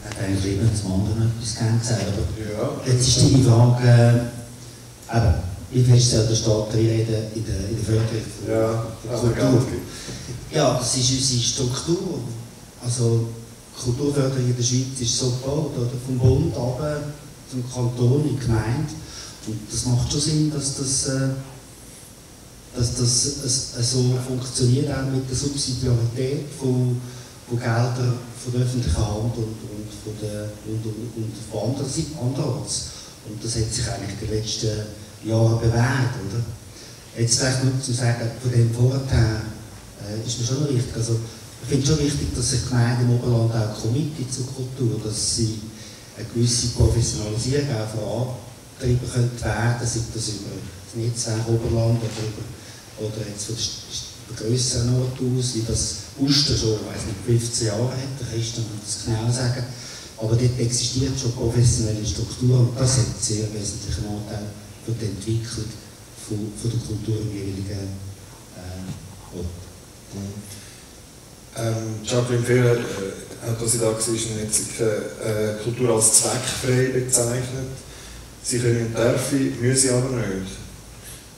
Hätte eigentlich lieber zum anderen etwas gesagt, aber ja. jetzt ist deine Frage, äh, eben, wie fest soll der Staat reinreden in der, in der Förderung von ja, Kultur? Ja, das ist unsere Struktur. Also, Kulturförderung in der Schweiz ist so gebaut, oder? vom Bund runter zum Kanton, in die Gemeinde. Und das macht schon Sinn, dass das, äh, dass das so funktioniert, auch mit der Subsidiarität von, von Geldern von der öffentlichen Hand und, und, von, der, und, und, und von andererseits. Und das hat sich eigentlich in den letzten Jahren bewährt. Oder? Jetzt vielleicht nur zu sagen, von dem vorher äh, ist mir schon noch wichtig. Also, ich finde es schon wichtig, dass sich Gemeinden im Oberland auch committen zur Kultur, dass sie eine gewisse Professionalisierung auch vorantreiben können sei das über das Netzwerk Oberland oder, über, oder jetzt von der grösseren Ort aus, wie das Uster schon, weiß nicht, 15 Jahre hat, der Christian kann das genau sagen. Aber dort existiert schon professionelle Struktur und das hat einen sehr wesentlichen Anteil für die Entwicklung von, von der Kultur im jeweiligen äh, Ort. Ähm, Jacqueline Fehler äh, hat, als sie da war, eine äh, Kultur als zweckfrei bezeichnet. Sie können und dürfen, müssen aber nicht.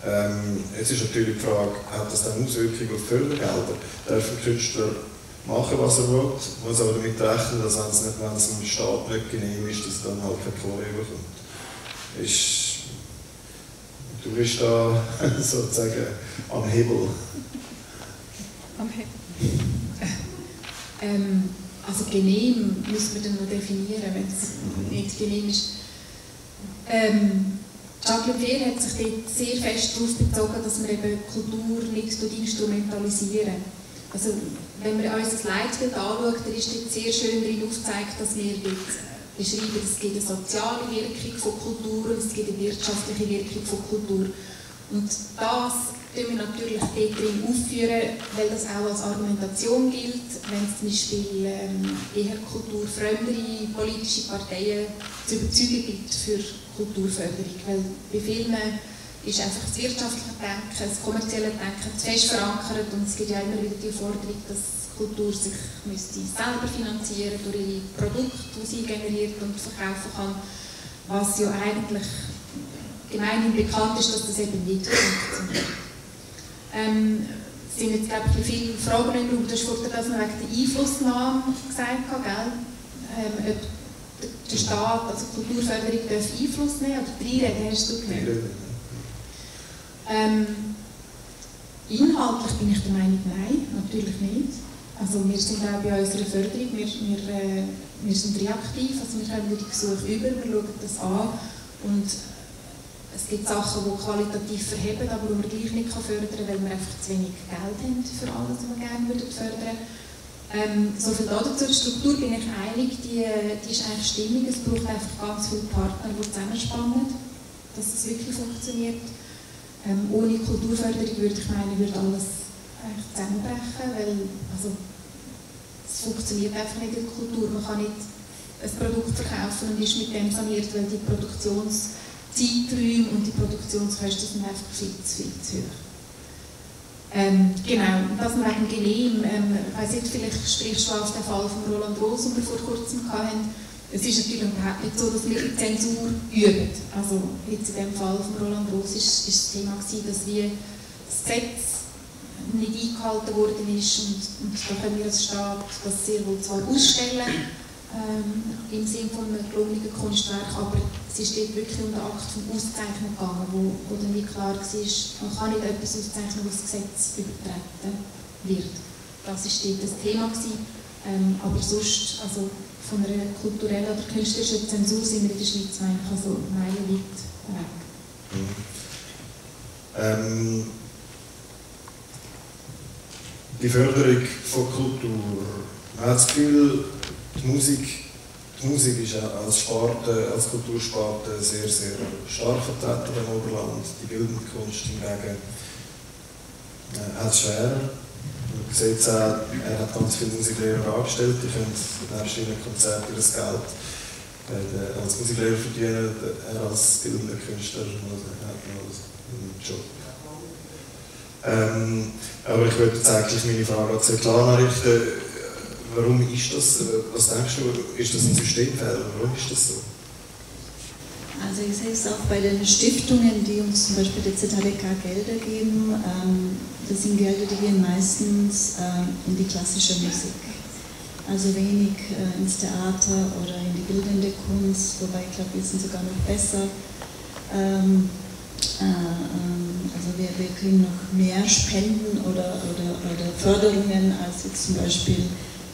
Ähm, jetzt ist natürlich die Frage, hat das dann Auswirkungen auf Fördergelder? Darf ein Künstler machen, was er will, muss aber damit rechnen, dass wenn es, nicht, wenn es dem Staat nicht genehm ist, dass er dann halt keine Kohle bekommt. Ist, du bist da sozusagen am Hebel. Am Hebel. Ähm, also genehm müssen wir dann noch definieren, wenn es mhm. nicht genehm ist. Ähm, Jacques Leclerc hat sich dort sehr fest darauf bezogen, dass wir eben Kultur nicht instrumentalisieren. Also wenn man uns das Leitbild anschaut, dann ist dort sehr schön darin aufgezeigt, dass wir dort beschreiben, es gibt eine soziale Wirkung von Kultur und es gibt eine wirtschaftliche Wirkung von Kultur. Und das wir natürlich dort drin aufführen, weil das auch als Argumentation gilt, wenn es zum Beispiel ähm, eher kulturfremdere politische Parteien zu überzeugen gibt für Kulturförderung. Weil bei Filmen ist einfach das wirtschaftliche Denken, das kommerzielle Denken zu fest verankert und es gibt ja immer wieder die Forderung, dass Kultur sich müsste selber finanzieren durch ihre Produkte, die sie generiert und verkaufen kann, was ja eigentlich gemeinhin bekannt ist, dass das eben nicht funktioniert. Ähm, es sind jetzt, glaube ich, viele Fragen im Raum. Du hast vorhin das noch wegen der Einflussnahme gesagt, gell? Ähm, ob der Staat, also Kulturförderung, darf Einfluss nehmen oder reinreden, hast du gemeint? Ähm, inhaltlich bin ich der Meinung, nein, natürlich nicht. Also wir sind auch bei unserer Förderung, wir, wir, äh, wir sind reaktiv, also wir haben die Gesuche über, wir schauen das an und es gibt Sachen, die qualitativ verheben, aber die man gleich nicht fördern kann, weil wir einfach zu wenig Geld haben für alles, was wir gerne würden fördern ähm, so viel dazu. Die Struktur bin ich einig, die, die ist eigentlich stimmig. Es braucht einfach ganz viele Partner, die zusammenspannen, dass es wirklich funktioniert. Ähm, ohne Kulturförderung würde ich meinen, würde alles eigentlich zusammenbrechen, weil also, es funktioniert einfach nicht in der Kultur. Man kann nicht ein Produkt verkaufen und ist mit dem saniert, weil die Produktionszeiträume und die Produktionskosten sind einfach viel zu, viel zu hoch. Ähm, genau, das wegen Genehm, ähm, ich weiss nicht, vielleicht sprichst du auf den Fall von Roland Roos, den wir vor kurzem hatten. Es ist natürlich überhaupt nicht so, dass wir Zensur üben. Also jetzt in dem Fall von Roland Roos ist, ist das Thema gewesen, dass wir das Gesetz nicht eingehalten worden ist und, und da können wir als Staat das sehr wohl zwar ausstellen, ähm, im Sinne von einem gelungenen Kunstwerk, aber es ist dort wirklich um den Akt vom Auszeichnen gegangen, wo, wo dann nicht klar war, man kann nicht etwas auszeichnen, was das Gesetz übertreten wird. Das war dort das Thema. Gewesen. Ähm, aber sonst, also von einer kulturellen oder künstlerischen Zensur sind wir in der Schweiz eigentlich also meilenweit weg. Ähm, die Förderung von Kultur. Man hat das Gefühl, die Musik, die Musik ist als Sparte, als Kultursparte sehr, sehr stark vertreten im Oberland. Die bildende Kunst hingegen äh, hat es schwerer. Man sieht es auch, er hat ganz viele Musiklehrer angestellt, die können nebst ihren Konzerten das Geld äh, als Musiklehrer verdienen, er als bildender Künstler hat noch einen Job. Ähm, aber ich würde jetzt eigentlich meine Frage an Svetlana richten Warum ist das, äh, was denkst du, ist das ein Systemfehler? Warum ist das so? Also ich sehe es auch bei den Stiftungen, die uns zum Beispiel der ZHWK Gelder geben. Ähm, das sind Gelder, die gehen meistens ähm, in die klassische Musik. Also wenig äh, ins Theater oder in die bildende Kunst, wobei ich glaube, wir sind sogar noch besser. Ähm, äh, also wir, wir kriegen noch mehr Spenden oder, oder, oder Förderungen als jetzt zum Beispiel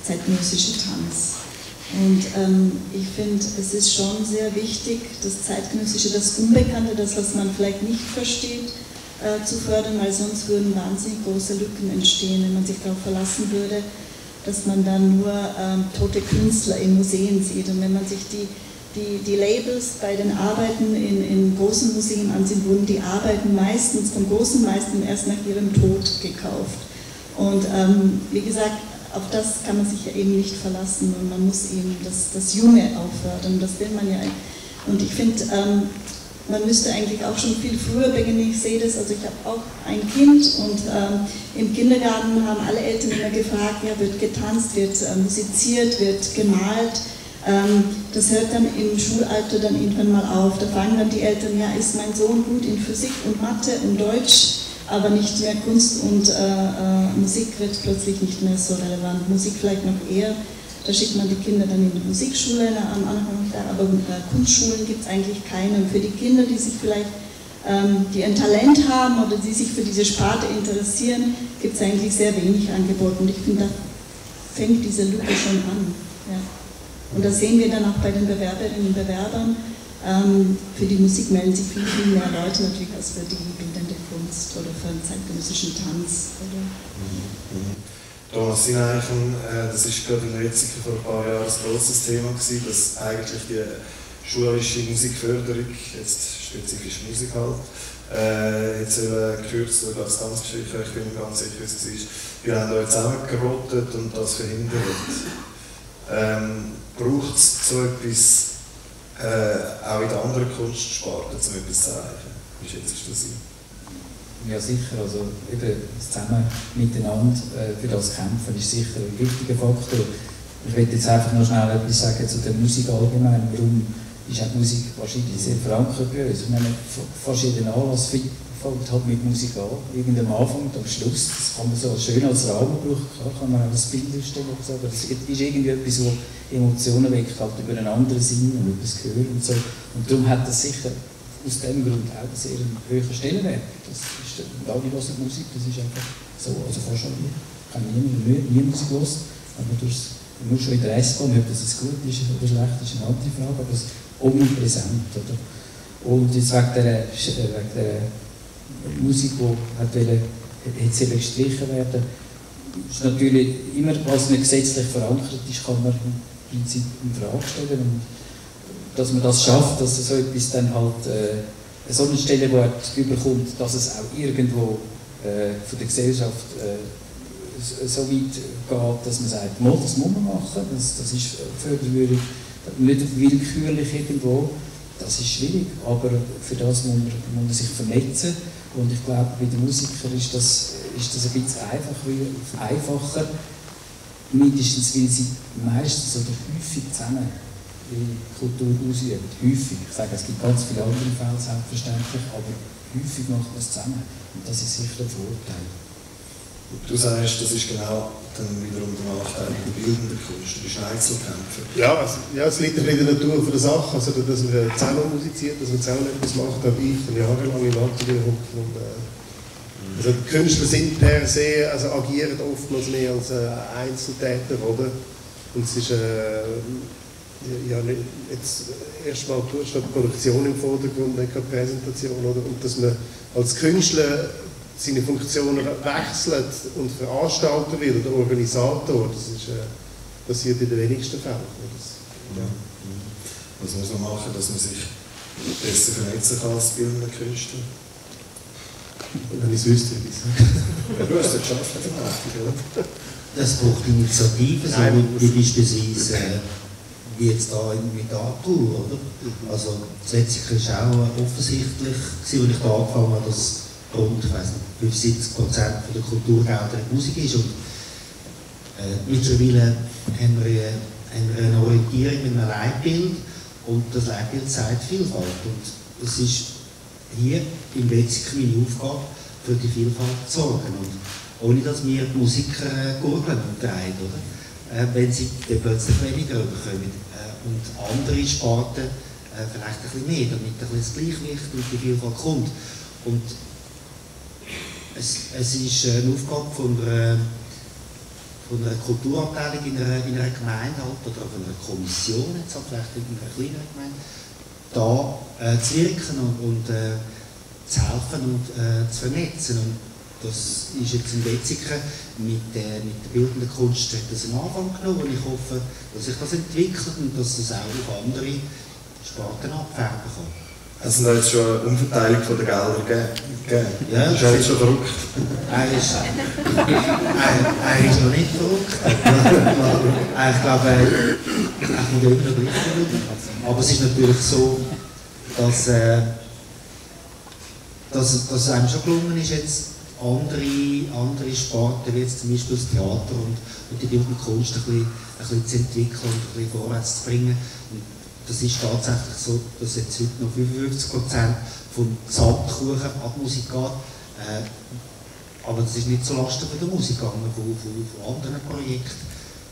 zeitgenössische Tanz. Und ähm, ich finde, es ist schon sehr wichtig, das zeitgenössische, das Unbekannte, das, was man vielleicht nicht versteht, äh, zu fördern, weil sonst würden wahnsinnig große Lücken entstehen, wenn man sich darauf verlassen würde, dass man dann nur ähm, tote Künstler in Museen sieht. Und wenn man sich die, die, die Labels bei den Arbeiten in, in großen Museen ansieht, wurden die Arbeiten meistens, vom großen meisten erst nach ihrem Tod gekauft. Und ähm, wie gesagt, auf das kann man sich ja eben nicht verlassen und man muss eben das, das Junge auffördern. Das will man ja. Und ich finde, ähm, man müsste eigentlich auch schon viel früher beginnen. Ich sehe das, also ich habe auch ein Kind und ähm, im Kindergarten haben alle Eltern immer gefragt, ja, wird getanzt, wird äh, musiziert, wird gemalt. Ähm, das hört dann im Schulalter dann irgendwann mal auf. Da fragen dann die Eltern, ja, ist mein Sohn gut in Physik und Mathe und Deutsch? Aber nicht mehr Kunst und äh, äh, Musik wird plötzlich nicht mehr so relevant. Musik vielleicht noch eher, da schickt man die Kinder dann in die Musikschule am Anfang, aber äh, Kunstschulen gibt es eigentlich keine. Und für die Kinder, die sich vielleicht ähm, die ein Talent haben oder die sich für diese Sparte interessieren, gibt es eigentlich sehr wenig Angebote. Und ich finde, da fängt diese Lücke schon an. Ja. Und das sehen wir dann auch bei den Bewerberinnen und Bewerbern. Ähm, für die Musik melden sich viel, viel mehr Leute natürlich als für die bildende Kunst oder für den zeitgenössischen Tanz. Oder? Thomas Sineichen, äh, das ist gerade in Retzigen vor ein paar Jahren ein großes Thema gewesen, dass eigentlich die schulische Musikförderung, jetzt spezifisch Musik halt, äh, jetzt eben gekürzt oder das ganz gestrichen, ich bin mir ganz sicher, was es ist. Wir haben euch zusammengerottet und das verhindert. Ähm, Braucht es so etwas äh, auch in den anderen Kunstsparten, um etwas zu erreichen? Wie schätzt du das ein? Ja, sicher. Also, eben, zusammen miteinander äh, für das Kämpfen ist sicher ein wichtiger Faktor. Ich möchte jetzt einfach noch schnell etwas sagen zu der Musik allgemein. Warum ist auch die Musik wahrscheinlich sehr verankert bei uns? Ich meine, jeder Anlass fängt halt mit Musik an. Irgendwie am Anfang und am Schluss. Das kann man so schön als Rahmen brauchen. Klar kann man auch das Bild stellen oder so, aber es ist irgendwie etwas, was Emotionen weckt, halt über einen anderen Sinn und über das Gehör und so. Und darum hat das sicher aus dem Grund auch einen sehr hohen Stellenwert. Das ist, alle hören Musik, das ist einfach so, also fast schon nie. Ich habe nie, nie, Musik los, aber du musst schon in der S-Bahn, ob das jetzt gut ist oder schlecht ist, eine andere Frage, aber es ist omnipräsent. Oder? Und jetzt wegen der, wegen der Musik, die eben gestrichen werden, ist natürlich immer, was nicht gesetzlich verankert ist, kann man im Prinzip in Frage stellen. Und dass man das schafft, dass so etwas dann halt äh, so eine Stellenwert überkommt, dass es auch irgendwo äh, von der Gesellschaft äh, so weit geht, dass man sagt, Mal, das muss man machen, das, das ist förderwürdig, nicht willkürlich irgendwo, das ist schwierig, aber für das muss man, muss man sich vernetzen und ich glaube, bei den Musikern ist das, ist das ein bisschen einfach, einfacher, mindestens weil sie meistens oder häufig zusammen die Kultur ausübt. Häufig. Ich sage, es gibt ganz viele andere Fälle, selbstverständlich, aber häufig macht man es zusammen. Und das ist sicher ein Vorteil. Du sagst, das ist genau dann wiederum der Nachteil der bildenden Kunst, du bist Einzelkämpfer. Ja, also, ja, es liegt ein bisschen in der Natur der Sache, also, dass man zusammen musiziert, dass man zusammen etwas macht, habe ich jahrelang in Atelier und äh, also Künstler sind per se, also agieren oftmals mehr als äh, Einzeltäter, oder? Und es ist äh, ja, nicht, jetzt erstmal statt Produktion im Vordergrund, nicht Präsentation, oder? Und dass man als Künstler seine Funktionen wechselt und Veranstalter wird oder Organisator, das ist, äh, passiert in den wenigsten Fällen. Das, ja. Was muss man machen, dass man sich besser vernetzen kann als bildender Künstler? Wenn ich es wüsste, wie es Du hast es geschafft, oder? Das braucht Initiativen, so wie, wie beispielsweise äh, wie jetzt da mit Arthur, oder? Also das Letzte ist auch offensichtlich, als ich da angefangen habe, dass rund, ich weiß nicht, 75 Prozent der Kulturgelder Musik ist und äh, mittlerweile haben wir, haben wir eine Orientierung mit einem Leitbild und das Leitbild zeigt Vielfalt und es ist hier im Wetzig meine Aufgabe, für die Vielfalt zu sorgen und ohne dass wir die Musiker äh, gurgeln und drehen, oder? Äh, wenn sie dann plötzlich weniger bekommen äh, und andere Sparten äh, vielleicht ein bisschen mehr, damit ein bisschen das Gleichgewicht und die Vielfalt kommt. Und es, es ist eine Aufgabe von einer, von einer Kulturabteilung in einer, in einer Gemeinde halt, oder von einer Kommission, jetzt halt vielleicht in einer kleineren Gemeinde, da äh, zu wirken und, und äh, zu helfen und äh, zu vernetzen. Und das ist jetzt in Wetzikon mit, äh, mit der bildenden Kunst hat das einen Anfang genommen und ich hoffe, dass sich das entwickelt und dass es auch auf andere Sparten abfärben kann. Also da jetzt schon eine Umverteilung von den Geldern gegeben? Ja, das ist jetzt schon verrückt. Er ist, er, ist noch nicht verrückt. ich glaube, er kommt immer noch gleich Aber es ist natürlich so, dass, äh, dass, dass es einem schon gelungen ist, jetzt andere, andere Sparten, wie jetzt zum Beispiel das Theater und, und die bildende Kunst ein bisschen, ein bisschen zu entwickeln und ein bisschen vorwärts zu bringen. Das ist tatsächlich so, dass jetzt heute noch 55% vom Gesamtkuchen an die Musik geht. Äh, aber das ist nicht so Lasten von der Musik gegangen, von, von, von anderen Projekten.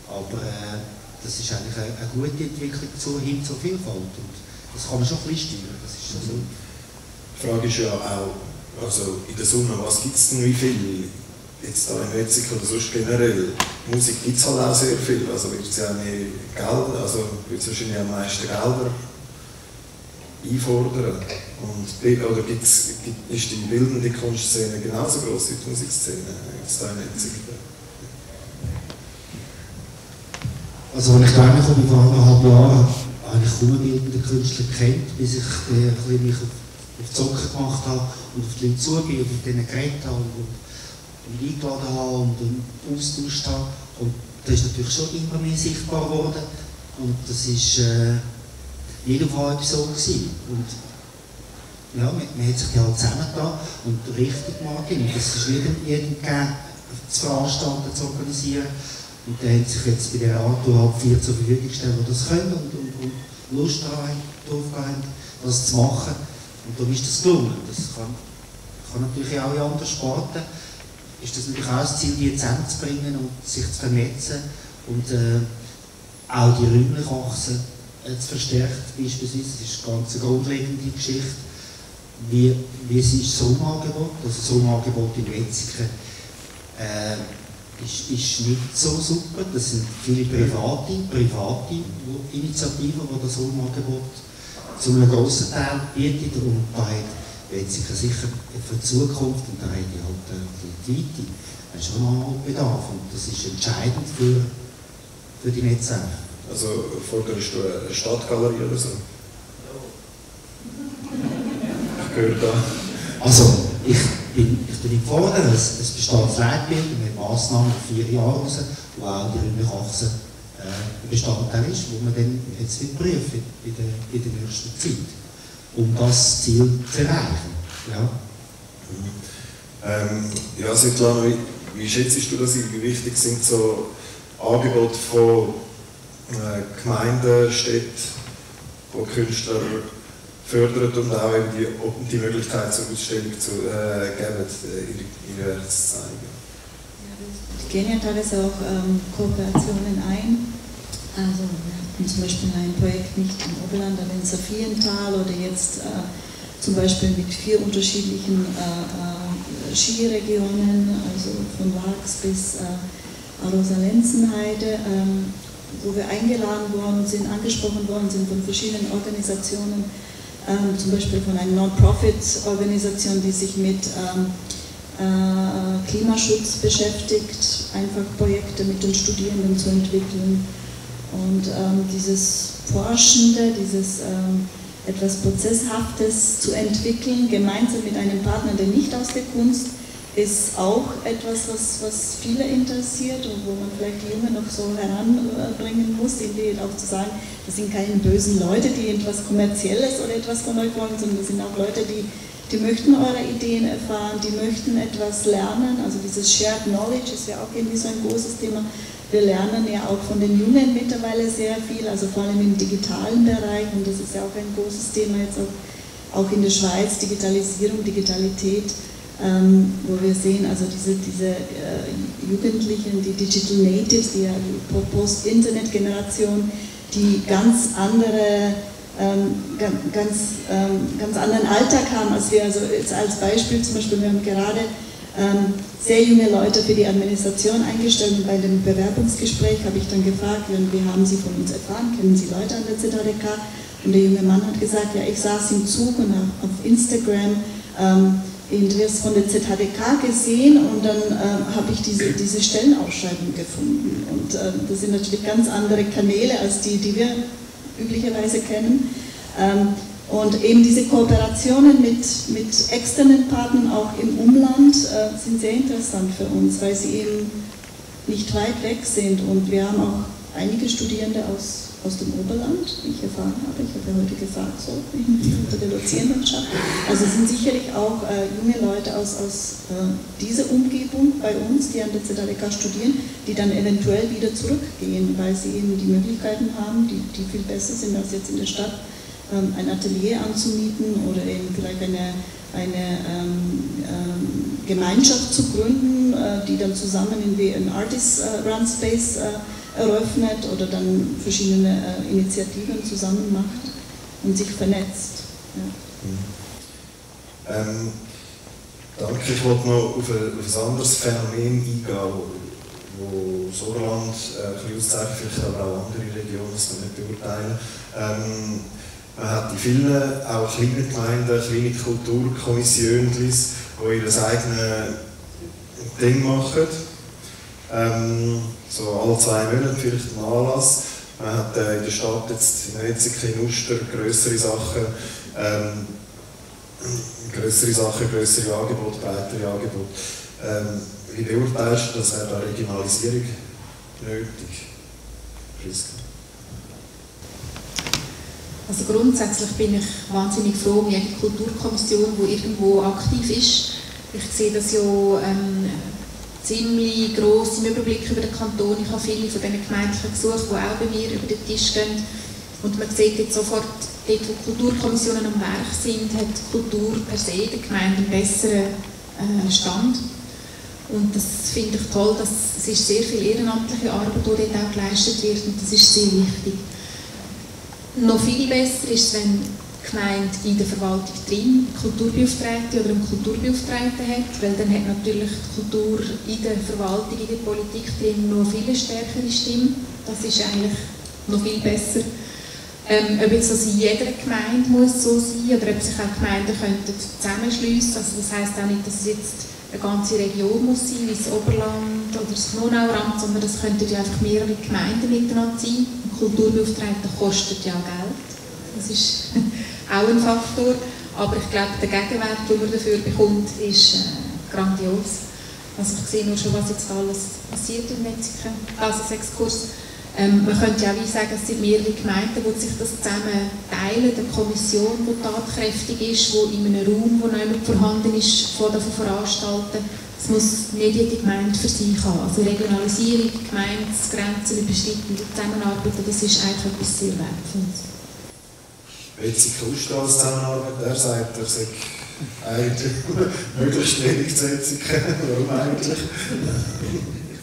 Aber äh, das ist eigentlich eine, eine, gute Entwicklung zu, hin zur Vielfalt. Und das kann man schon ein bisschen steuern. Das ist so. Die Frage ist ja auch, also in der Summe, was gibt es denn wie viel? Jetzt da in Mexiko oder sonst generell, Musik gibt es halt auch sehr viel, also wird es ja mehr Geld, also wird es wahrscheinlich am meisten Gelder einfordern. Und, oder gibt's, gibt, ist die bildende Kunstszene genauso groß wie die Musikszene jetzt da in Mexiko? Also als ich da komme, vor anderthalb Jahren, habe ich kaum bildende Künstler kennt, bis ich äh, mich auf auf Zocken gemacht habe und auf die Leute zugehe und mit denen geredet habe und eingeladen habe und, austauscht habe. Und das ist natürlich schon immer mehr sichtbar geworden. Und das ist äh, auf halb so gewesen. Und ja, man, man hat sich ja halt zusammengetan und richtig. Und das ist jedem, jedem gegeben, zu veranstalten, zu organisieren. Und der hat sich jetzt bei der Arthur halt vier zur Verfügung gestellt, die das können und, und, und Lust daran drauf haben, das zu machen. Und darum ist das gelungen. Das kann, kann natürlich auch in anderen Sporten. Ist das natürlich auch das Ziel, die zusammenzubringen und sich zu vernetzen und äh, auch die räumliche Achse äh, zu verstärken. Beispielsweise, das ist eine ganz grundlegende Geschichte. Wie, wie ist das Sommerangebot? Also das Sommerangebot in Wetzikon äh, ist, ist nicht so super. Das sind viele private, private Initiativen, die das Sommerangebot zu einem grossen Teil bietet. Und da hat Wetzikon sicher für die Zukunft und da die halt äh, die Weite schon noch Bedarf. Und das ist entscheidend für, für die Netzwerke. Also forderst du eine Stadtgalerie oder so? Ich höre da. Also, ich bin, ich bin gefordert, es, es besteht das Leitbild mit Massnahmen für vier Jahre raus, wo auch die räumliche Achse äh, Bestandteil ist, wo man dann jetzt prüfen in der, in der nächsten Zeit, um das Ziel zu erreichen. Ja. Ähm, ja, Svetlana, wie, wie schätzt du das? Wie wichtig sind so Angebote von äh, Gemeinden, Städten, wo Künstler fördern und auch eben die, die Möglichkeit zur Ausstellung zu äh, geben, äh, ihre Werke zu zeigen? Wir gehen ja teilweise auch ähm, Kooperationen ein. Also wir hatten zum Beispiel ein Projekt nicht im Oberland, aber in Sophiental oder jetzt äh, zum Beispiel mit vier unterschiedlichen äh, äh Skiregionen, also von Laax bis äh, Arosa-Lenzenheide, ähm, wo wir eingeladen worden sind, angesprochen worden sind von verschiedenen Organisationen, ähm, zum Beispiel von einer Non-Profit-Organisation, die sich mit ähm, äh, Klimaschutz beschäftigt, einfach Projekte mit den Studierenden zu entwickeln. Und ähm, dieses Forschende, dieses ähm, etwas Prozesshaftes zu entwickeln, gemeinsam mit einem Partner, der nicht aus der Kunst ist auch etwas, was, was viele interessiert und wo man vielleicht die Jungen noch so heranbringen muss, irgendwie auch zu sagen, das sind keine bösen Leute, die etwas Kommerzielles oder etwas von euch wollen, sondern das sind auch Leute, die, die möchten eure Ideen erfahren, die möchten etwas lernen. Also dieses Shared Knowledge ist ja auch irgendwie so ein großes Thema. Wir lernen ja auch von den Jungen mittlerweile sehr viel, also vor allem im digitalen Bereich und das ist ja auch ein großes Thema jetzt auch, auch in der Schweiz, Digitalisierung, Digitalität ähm, wo wir sehen, also diese, diese äh, Jugendlichen, die Digital Natives, die, die Post-Internet-Generation, die ganz andere, ähm, ganz, ähm, ganz anderen Alltag haben als wir. Also jetzt als Beispiel zum Beispiel, wir haben gerade sehr junge Leute für die Administration eingestellt und bei dem Bewerbungsgespräch habe ich dann gefragt, wie haben Sie von uns erfahren, kennen Sie Leute an der ZHDK? Und der junge Mann hat gesagt, ja, ich saß im Zug und auf Instagram ähm, das von der ZHDK gesehen und dann äh, habe ich diese, diese Stellenausschreibung gefunden. Und äh, das sind natürlich ganz andere Kanäle als die, die wir üblicherweise kennen. Ähm, und eben diese Kooperationen mit, mit externen Partnern auch im Umland äh, sind sehr interessant für uns, weil sie eben nicht weit weg sind. Und wir haben auch einige Studierende aus aus dem Oberland, wie ich erfahren habe. Ich habe ja heute gefragt, so unter der Dozierendenschaft. Also es sind sicherlich auch äh, junge Leute aus, aus äh, dieser Umgebung bei uns, die an der ZLK studieren, die dann eventuell wieder zurückgehen, weil sie eben die Möglichkeiten haben, die, die viel besser sind als jetzt in der Stadt, ein Atelier anzumieten oder eben vielleicht eine, eine ähm, ähm, Gemeinschaft zu gründen, äh, die dann zusammen in wie ein Artist äh, Run Space äh, eröffnet oder dann verschiedene Initiativen zusammen macht und sich vernetzt. Ja. Ähm, danke. Ich wollte noch auf ein, auf ein anderes Phänomen eingehen, wo, wo Sorland äh, auszeichnet, vielleicht aber auch andere Regionen, das kann nicht beurteilen. Ähm, man hat in vielen, auch kleinen Gemeinden, kleine Kulturkommissionen, die ihr eigenes Ding machen. Ähm, so alle zwei Monate vielleicht einen Anlass. Man hat äh, in der Stadt jetzt in Wetzikon, in Uster größere Sachen. Ähm, größere Sachen, größere Angebote, breitere Angebote. Ähm, wie beurteilst du, dass wäre da Regionalisierung nötig? Priska? Also grundsätzlich bin ich wahnsinnig froh um jede Kulturkommission, die irgendwo aktiv ist. Ich sehe das ja ähm, ziemlich gross im Überblick über den Kanton. Ich habe viele von diesen gemeindlichen Gesuchen, die auch bei mir über den Tisch gehen. Und man sieht jetzt sofort, dort wo Kulturkommissionen am Werk sind, hat Kultur per se der Gemeinde einen besseren äh, Stand. Und das finde ich toll, dass es ist sehr viel ehrenamtliche Arbeit, die dort auch geleistet wird und das ist sehr wichtig. Noch viel besser ist es, wenn die Gemeinde in der Verwaltung drin Kulturbeauftragte oder einen Kulturbeauftragten hat, weil dann hat natürlich die Kultur in der Verwaltung, in der Politik drin noch viel stärkere Stimme. Das ist eigentlich noch viel besser. Ähm, ob jetzt das in jeder Gemeinde muss so sein oder ob sich auch Gemeinden könnten zusammenschliessen. Also das heisst auch nicht, dass es jetzt eine ganze Region muss sein, wie das Oberland oder das Knonaueramt, sondern das könnten ja einfach mehrere Gemeinden miteinander sein. Ein Kulturbeauftragter kostet ja Geld. Das ist auch ein Faktor. Aber ich glaube, der Gegenwert, den man dafür bekommt, ist äh, grandios. Also ich sehe nur schon, was jetzt alles passiert im Mexico, also Exkurs. Ähm, man könnte ja auch wie sagen, es sind mehrere Gemeinden, die sich das zusammen teilen, eine Kommission, die tatkräftig ist, die in einem Raum, wo noch vorhanden ist, von davon veranstalten. Es muss nicht jede Gemeinde für sich haben. Also Regionalisierung, Gemeindegrenzen überschreitende Zusammenarbeit, das ist eigentlich etwas sehr Wertvolles. Betsy Kuster als Zusammenarbeit, er sagt, er sei eigentlich möglichst wenig zu Warum eigentlich?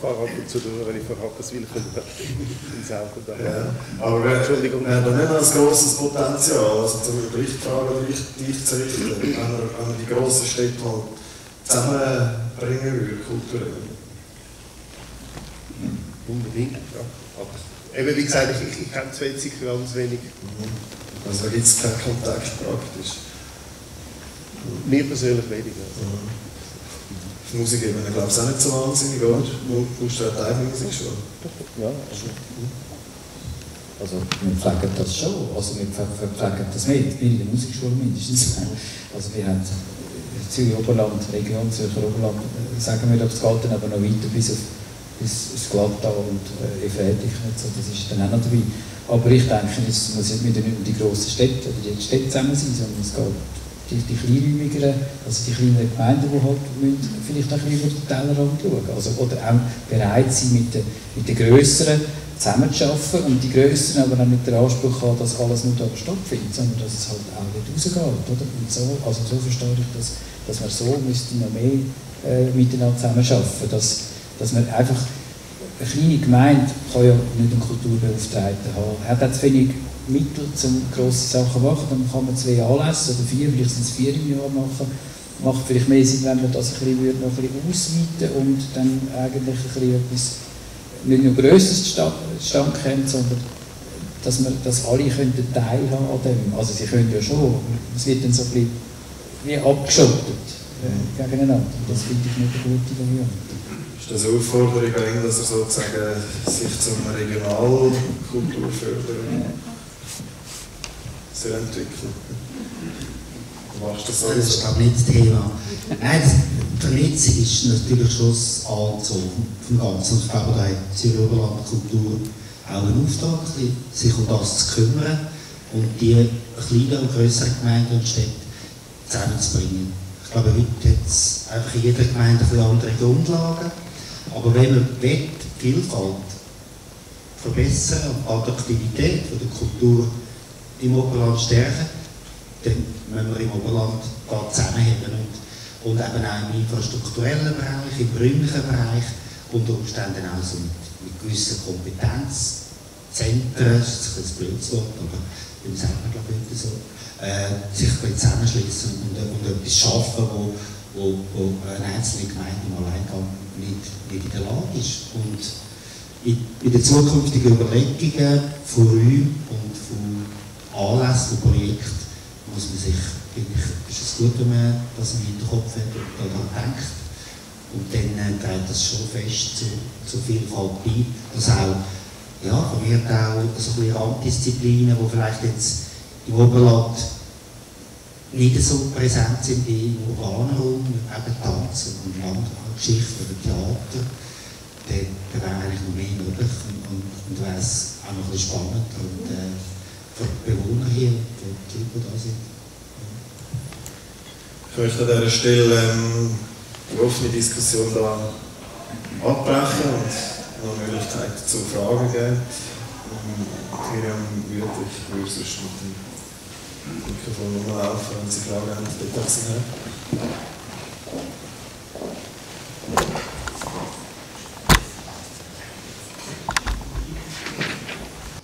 fahre ab und zu durch, wenn ich von Hackerswil komme, ins Auto da. Ja, aber wir, Entschuldigung. wir haben da nicht ein grosses Potenzial, also zum Richtfragen dich zu richten, wenn wir, wenn wir die grossen Städte mal zusammenbringen würden, kulturell. Unbedingt, ja. Aber eben, wie gesagt, ich, ich kenne Schweiz ganz wenig. Mhm. Also gibt es keinen Kontakt praktisch. Mir persönlich weniger. Also. Mhm. Musik eben, ich glaube es auch nicht so wahnsinnig, oder? Du musst ja Teilmusik schon. Ja, also, also wir pflegen das schon, also wir pflegen das mit, in der Musikschule mindestens. Also wir haben Zürich Oberland, Region Zürcher Oberland, sagen wir, das geht dann aber noch weiter bis auf bis, bis Glattal und äh, Efredich und so, das ist dann auch noch dabei. Aber ich denke, es muss nicht nur die grossen Städte oder die Städte zusammen sein, sondern es geht die, die kleinräumigeren, also die kleinen Gemeinden, die halt müssen vielleicht ein bisschen über den Tellerrand schauen. Also, oder auch bereit sein, mit den, mit den Grösseren zusammenzuarbeiten und die Grösseren aber auch nicht den Anspruch haben, dass alles nur da stattfindet, sondern dass es halt auch nicht rausgeht. Oder? Und so, also so verstehe ich, dass, dass wir so müssten noch mehr äh, miteinander zusammenarbeiten, dass, dass man einfach eine kleine Gemeinde kann ja nicht einen Kulturbeauftragten haben. Er hat zu wenig Mittel, um grosse Sachen zu machen. Dann kann man zwei Anlässe oder vier, vielleicht sind es vier im Jahr machen. Macht vielleicht mehr Sinn, wenn man das ein bisschen, noch ein bisschen ausweiten und dann eigentlich ein bisschen etwas nicht nur grösseres Stand kennt, sondern dass, man, dass alle teilhaben an dem. Also sie können ja schon, es wird dann so ein bisschen wie abgeschottet äh, gegeneinander. Das finde ich nicht eine gute Variante. Ist das eine Aufforderung dass er sozusagen sich zum Regionalkultur fördern? Ja zu entwickeln. Machst du das alles? Das ist glaube ich nicht das Thema. Nein, die Vernetzung ist natürlich schon das A und O vom Ganzen. Ich glaube, da hat Oberland Kultur auch einen Auftrag, sich um das zu kümmern und die kleinen und größeren Gemeinden und Städte zusammenzubringen. Ich glaube, heute hat es einfach in jeder Gemeinde ein andere Grundlagen. Aber wenn man die Vielfalt verbessern und Attraktivität der Kultur im Oberland stärken, dann müssen wir im Oberland da zusammenheben und, und eben auch im infrastrukturellen Bereich, im räumlichen Bereich, unter Umständen auch so mit, mit gewissen Kompetenzzentren, das ist ein blödes Wort, aber sagen wir glaube ich so, äh, sich zusammenschließen und, und etwas schaffen, wo, wo, wo eine einzelne Gemeinde im Alleingang nicht, nicht in der Lage ist. Und in, in den zukünftigen Überlegungen von Räumen und von Anlässe und Projekte muss man sich, finde ich, ist es gut, wenn man das im Hinterkopf hat und daran denkt. Und dann äh, trägt das schon fest zu, zu Vielfalt bei, dass auch, ja, auch so ein bisschen Randdisziplinen, die vielleicht jetzt im Oberland nicht so präsent sind wie im urbanen eben Tanz und Landgeschichte oder Theater, dann, wäre eigentlich noch mehr möglich und, und, und wäre es auch noch ein bisschen spannend und, äh, für die Bewohner hier und für die Leute, die da sind. Ich möchte an dieser Stelle ähm, die offene Diskussion da abbrechen und noch Möglichkeit zu Fragen geben. Ähm, Miriam Wüther, ich würde sonst mit dem Mikrofon rumlaufen, wenn Sie Fragen haben, bitte Sie.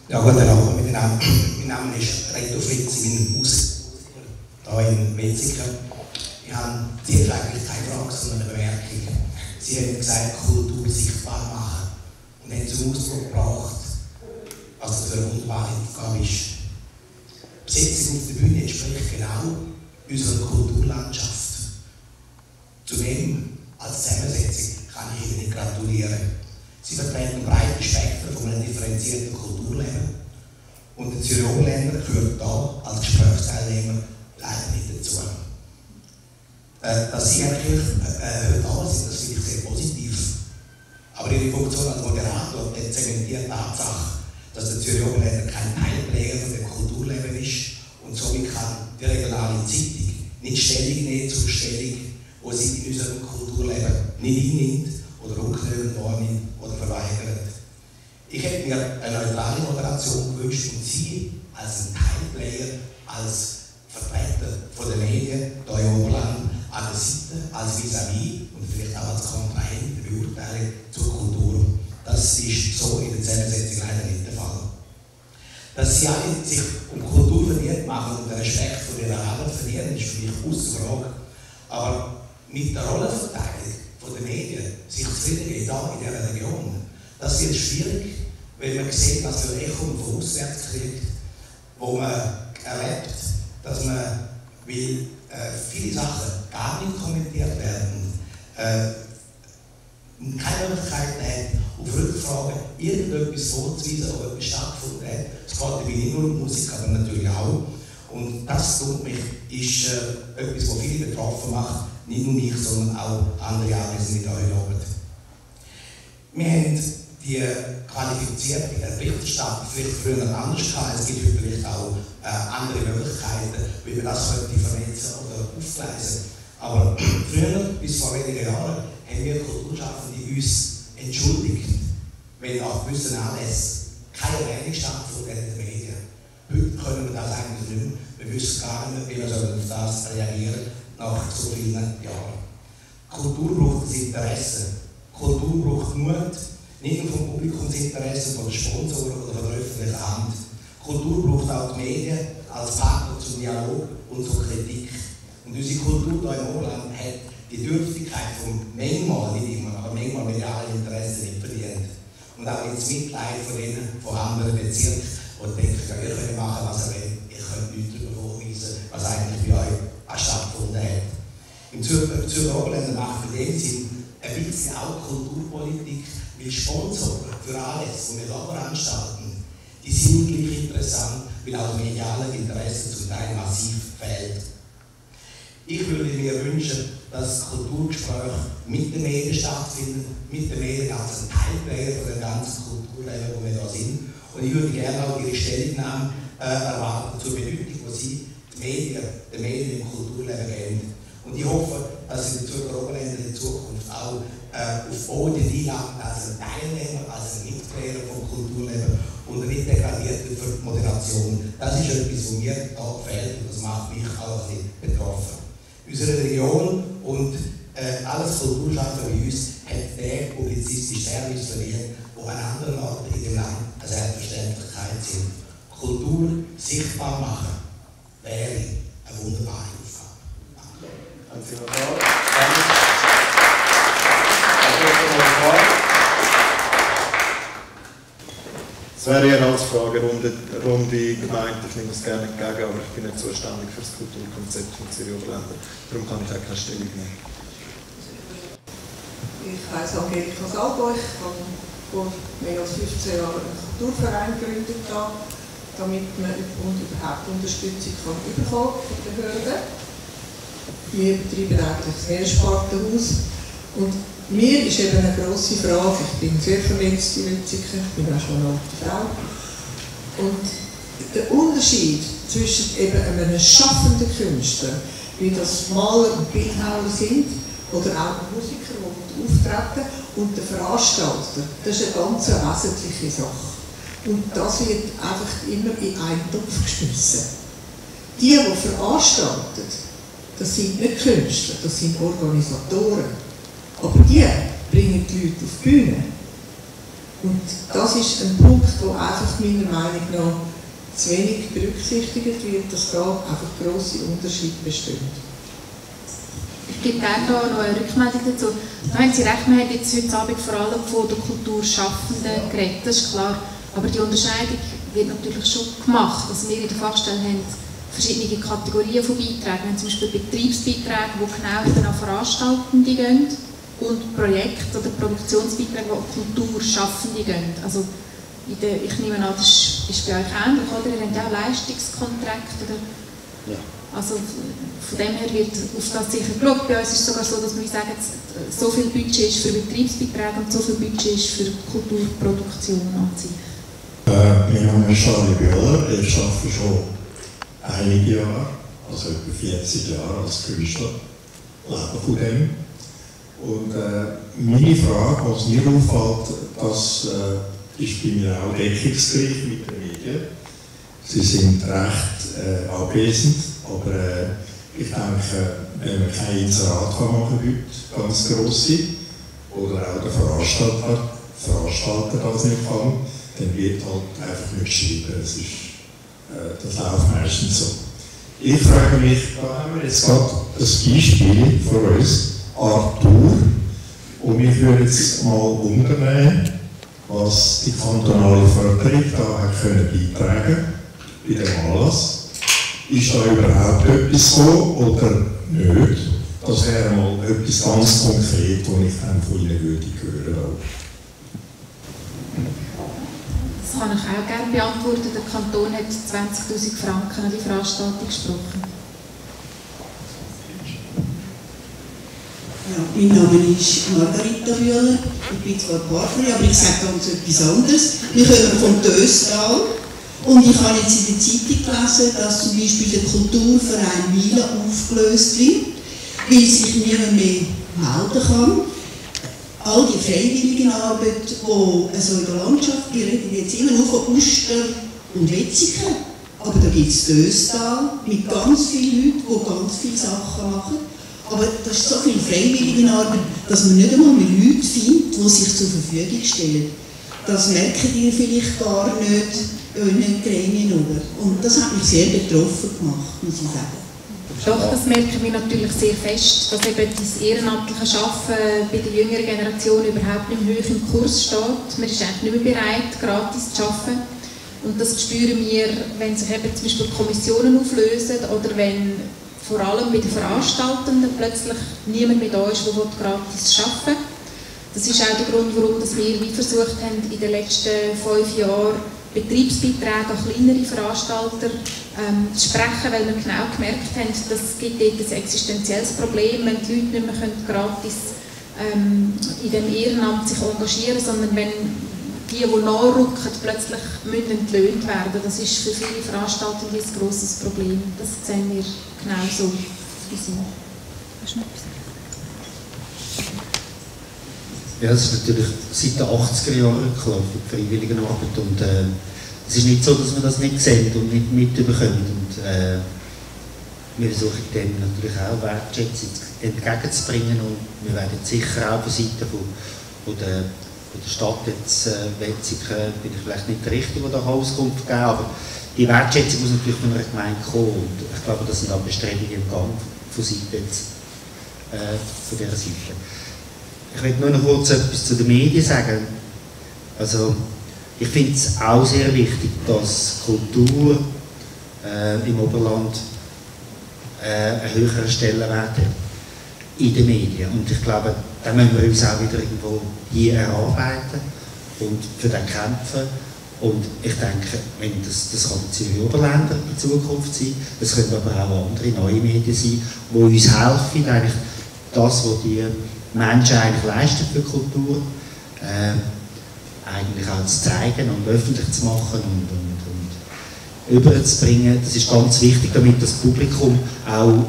Ja, guten Abend miteinander. Mein Name ist Reto Fritz, ich bin Musiker hier in Metziger. Ich habe zuerst eigentlich keine Frage, sondern eine Bemerkung. Sie haben gesagt, Kultur sichtbar machen und haben zum Ausdruck gebracht, was das für eine Aufgabe ist. Besetzung auf der Bühne entspricht genau unserer Kulturlandschaft. Zudem, als Zusammensetzung, kann ich Ihnen gratulieren. Sie vertreten ein breites Spektrum von einem differenzierten Kulturleben. Und der Zürich Oberländer gehört da als Gesprächsteilnehmer leider nicht dazu. Äh, dass Sie eigentlich äh, heute da sind, das finde ich sehr positiv. Aber Ihre Funktion als Moderator der zementiert die Tatsache, dass der Zürich Oberländer kein Teilplayer von dem Kulturleben ist und somit kann die regionale Zeitung nicht Stellung nehmen zur Stellung, wo sie in unserem Kulturleben nicht einnimmt oder ungenügend wahrnimmt oder verweigert. Ich hätte mir eine neutrale Moderation gewünscht und Sie als ein Teilplayer, als Vertreter von den Medien hier im Oberland an der Seite, als vis-à-vis und vielleicht Dass Sie alle sich um Kultur verdient machen und den Respekt vor ihrer Arbeit verdienen, ist für mich außer Frage. Aber mit der Rollenverteilung den Medien sich zufrieden da in dieser Region, das wird schwierig, weil man sieht, was für Echo von auswärts kriegt, wo man erlebt, dass man, weil äh, viele Sachen gar nicht kommentiert werden, äh, keine Möglichkeit hat, auf Rückfragen irgendetwas vorzuweisen, ob etwas stattgefunden hat. Es geht dabei nicht nur um Musik, aber natürlich auch. Und das, tut mich, ist äh, etwas, was viele betroffen macht, nicht nur mich, sondern auch andere Anwesende hier in Abend. Wir haben die qualifizierte Berichterstattung vielleicht früher anders gehabt. Es gibt heute vielleicht auch äh, andere Möglichkeiten, wie man das könnte vernetzen oder aufgleisen. Aber früher, bis vor wenigen Jahren, haben wir Kulturschaffende uns entschuldigt, wenn nach gewissen Anlässen keine Erwähnung stattgefunden hat in den Medien. Heute können wir das eigentlich nicht mehr. Wir wissen gar nicht mehr, wie wir auf das reagieren nach so vielen Jahren. Kultur braucht das Interesse. Kultur braucht Mut, nicht nur vom Publikumsinteresse, von den Sponsoren oder von der öffentlichen Hand. Kultur braucht auch die Medien als Partner zum Dialog und zur Kritik. Und unsere Kultur hier im Oberland hat die Dürftigkeit von manchmal, nicht immer, aber manchmal mediale Interesse nicht verdient. Und auch jetzt Mitleid von denen, von anderen Bezirken, die denken, ja, ihr könnt machen, was ihr wollt, ihr könnt nichts darüber vorweisen, was eigentlich bei euch stattgefunden hat. Im Zürcher, Zürcher Oberländer wir in dem Sinn ein bisschen auch Kulturpolitik, weil Sponsoren für alles, was wir da veranstalten, die sind gleich interessant, weil auch das mediale Interesse zum Teil massiv fehlt. Ich würde mir wünschen, dass Kulturgespräche mit den Medien stattfinden, mit den Medien als ein Teilplayer von der ganzen Kulturleben, wo wir da sind. Und ich würde gerne auch Ihre Stellungnahme äh, erwarten zur Bedeutung, die Sie die Medien, den Medien im Kulturleben geben. Und ich hoffe, dass Sie die Oberländer in Zukunft auch äh, auf Boden einladen, als ein Teilnehmer, als ein Mitglieder vom Kulturleben und nicht degradiert für die Moderation. Das ist etwas, was mir da gefällt und das macht mich auch ein bisschen betroffen. Unsere Region und äh, alles Kulturschaffen bei uns hat den publizistischen Service verdient, wo an anderen Orten in dem Land eine Selbstverständlichkeit sind. Kultur sichtbar machen wäre eine wunderbare Aufgabe. Noch Fragen? Danke. Es wäre eher als Fragerunde Runde gemeint, ich nehme es gerne entgegen, aber ich bin nicht zuständig für das Kulturkonzept von Zürich Oberländer. Darum kann ich auch keine Stellung nehmen. Ich heiße Angelika Salbo, ich habe vor mehr als 15 Jahren einen Kulturverein gegründet. damit man überhaupt Unterstützung kann bekommen von den Behörden. Wir betreiben eigentlich das Mehrspartenhaus. Und mir ist eben eine grosse Frage, ich bin sehr Lütziken, ich bin auch schon eine alte Frau. Und der Unterschied zwischen eben einem schaffenden Künstler, wie das Maler und Bildhauer sind, oder auch Musiker, die auftreten, und der Veranstalter, das ist eine ganz wesentliche Sache. Und das wird einfach immer in einen Topf geschmissen. Die, die veranstalten, das sind nicht Künstler, das sind Organisatoren. Aber die bringen die Leute auf die Bühne. Und das ist ein Punkt, der einfach meiner Meinung nach zu wenig berücksichtigt wird, dass da einfach grosse Unterschiede bestehen. Ich gebe gerne noch eine Rückmeldung dazu. Da haben Sie recht, wir haben jetzt heute Abend vor allem von der Kulturschaffenden geredet, das ist klar. Aber die Unterscheidung wird natürlich schon gemacht. Also wir in der Fachstelle haben verschiedene Kategorien von Beiträgen. Wir haben zum Beispiel Betriebsbeiträge, die genau an Veranstaltende gehen und Projekt- oder Produktionsbeiträge, die Kulturschaffende gehen. Also der, ich nehme an, das ist, bei euch ähnlich, oder? Ihr habt auch Leistungskontrakte, oder? Ja. Also von dem her wird auf das sicher geschaut. Bei uns ist es sogar so, dass wir sagen, so viel Budget ist für Betriebsbeiträge und so viel Budget ist für Kulturproduktion an sich. Äh, mein Name ist Charlie Bühler, ich arbeite schon einige Jahre, also etwa 40 Jahre als Künstler, lebe von dem. Und äh, meine Frage, was mir auffällt, das äh, ist bei mir auch deckungsgleich mit den Medien. Sie sind recht äh, abwesend, aber äh, ich denke, wenn man kein Inserat kann machen heute, ganz grosse, oder auch der Veranstalter, Veranstalter das nicht kann, dann wird halt einfach nicht geschrieben. Das, ist, äh, das läuft meistens so. Ich frage mich, da haben wir jetzt gerade ein Beispiel von uns, Arthur, und wir würden jetzt mal unternehmen, was die kantonale Förderung da hat können beitragen bei dem Anlass. Ist da überhaupt etwas so oder nicht? Das wäre mal etwas ganz konkret, was ich dann von Ihnen würde hören Das kann ich auch gerne beantworten. Der Kanton hat 20'000 Franken an die Veranstaltung gesprochen. Ja, mein Name ist Margarita Bühler. Ich bin zwar Partnerin, aber ich sage ganz etwas anderes. Wir kommen vom Döstal. Und ich habe jetzt in der Zeitung gelesen, dass zum Beispiel der Kulturverein Miele aufgelöst wird, weil sich niemand mehr melden kann. All die freiwillige Arbeit, die also in der Landschaft, wir reden jetzt immer nur von Uster und Wetzigen, aber da gibt es Döstal mit ganz vielen Leuten, die ganz viele Sachen machen. Aber das ist so viel freiwillige Arbeit, dass man nicht einmal mehr Leute findet, die sich zur Verfügung stellen. Das merken ihr vielleicht gar nicht in Gremien über. Und das hat mich sehr betroffen gemacht, muss ich sagen. Doch, das merken wir natürlich sehr fest, dass eben das ehrenamtliche Arbeiten bei der jüngeren Generation überhaupt nicht mehr hoch im Kurs steht. Man ist eigentlich nicht mehr bereit, gratis zu arbeiten. Und das spüren wir, wenn sich eben zum Beispiel Kommissionen auflösen oder wenn vor allem bei den Veranstaltenden plötzlich niemand da ist, der gratis arbeiten will. Das ist auch der Grund, warum wir wie versucht haben, in den letzten fünf Jahren Betriebsbeiträge an kleinere Veranstalter ähm, zu sprechen, weil wir genau gemerkt haben, dass es gibt dort ein existenzielles Problem, wenn die Leute nicht mehr gratis ähm, in dem Ehrenamt sich engagieren sondern wenn die, die nachrücken, plötzlich müssen entlöhnt werden. Das ist für viele Veranstalter ein grosses Problem. Das sehen wir genau so. Ja, das ist natürlich seit den 80er Jahren klar für die freiwillige Arbeit und äh, es ist nicht so, dass wir das nicht sehen und nicht mitbekommen und äh, wir versuchen dem natürlich auch Wertschätzung entgegenzubringen und wir werden sicher auch von Seiten von, von, der, von der Stadt jetzt äh, Wetzigen, bin ich vielleicht nicht der Richtige, der da Auskunft geben aber die Wertschätzung muss natürlich von einer Gemeinde kommen und ich glaube, das sind auch Bestrebungen im Gang von Seite jetzt, äh, von dieser Seite. Ich möchte nur noch kurz etwas zu den Medien sagen. Also, ich finde es auch sehr wichtig, dass Kultur äh, im Oberland äh, eine höhere Stellenwert hat in den Medien. Und ich glaube, da müssen wir uns auch wieder irgendwo hier erarbeiten und für den kämpfen. Und ich denke, wenn das, das kann Zürich Oberländer in Zukunft sein, das können aber auch andere neue Medien sein, die uns helfen, eigentlich das, was die Menschen eigentlich leisten für Kultur, äh, eigentlich auch zu zeigen und öffentlich zu machen und, und, und überzubringen. Das ist ganz wichtig, damit das Publikum auch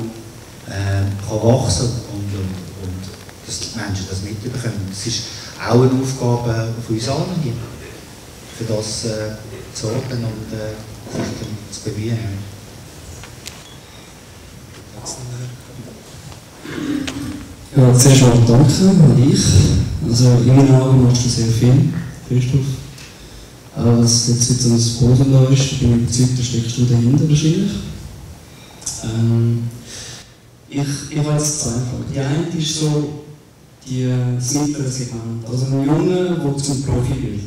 äh, kann wachsen und dass die Menschen das mitbekommen. Das ist auch eine Aufgabe von uns allen für das äh, zu sorgen und äh, sich zu bemühen. Ja, zuerst mal danke an dich. Also meinen Augen machst du sehr viel, Christoph. Auch was jetzt so ein Boden da ist, bin ich überzeugt, da steckst du dahinter wahrscheinlich. Ähm, ich, ich habe jetzt zwei Fragen. Die eine ist so, die, mittlere Segment. Also ein Junge, der zum Profi wird.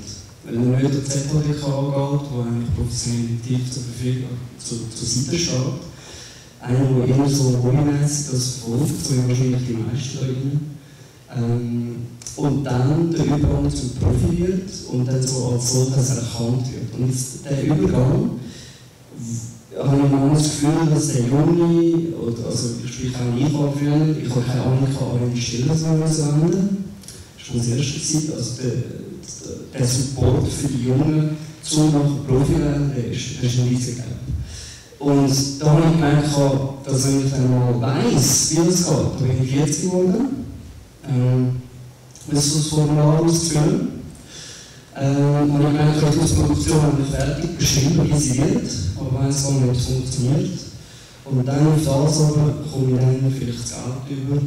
Wenn er nicht der ZHDK angeht, der eigentlich professionell zur Verfügung zur, zur Seite steht, einer, der eher so hobbymäßig das verfolgt, so wahrscheinlich die meisten da. Ähm, und dann der Übergang zum Profi wird und dann so als solches erkannt wird. Und der Übergang habe ich manchmal das Gefühl, dass der Junge, also ich auch nicht an früher, ich habe keine Ahnung, ich kann an die Stelle so wenden. Das war das erste also der, der Support für die Jungen zu nach Profi werden, der ist, der ist ein riesiger. Und da habe ich gemerkt, dass wenn ich dann mal weiss, wie das geht, bin ich 40 geworden, ähm, das das Formular auszufüllen, ähm, und ich merke, ich habe die Produktion eigentlich fertig beschrieben, wie sie wird, aber weiss gar nicht, ob es funktioniert. Und dann auf das aber komme ich dann vielleicht das Geld über.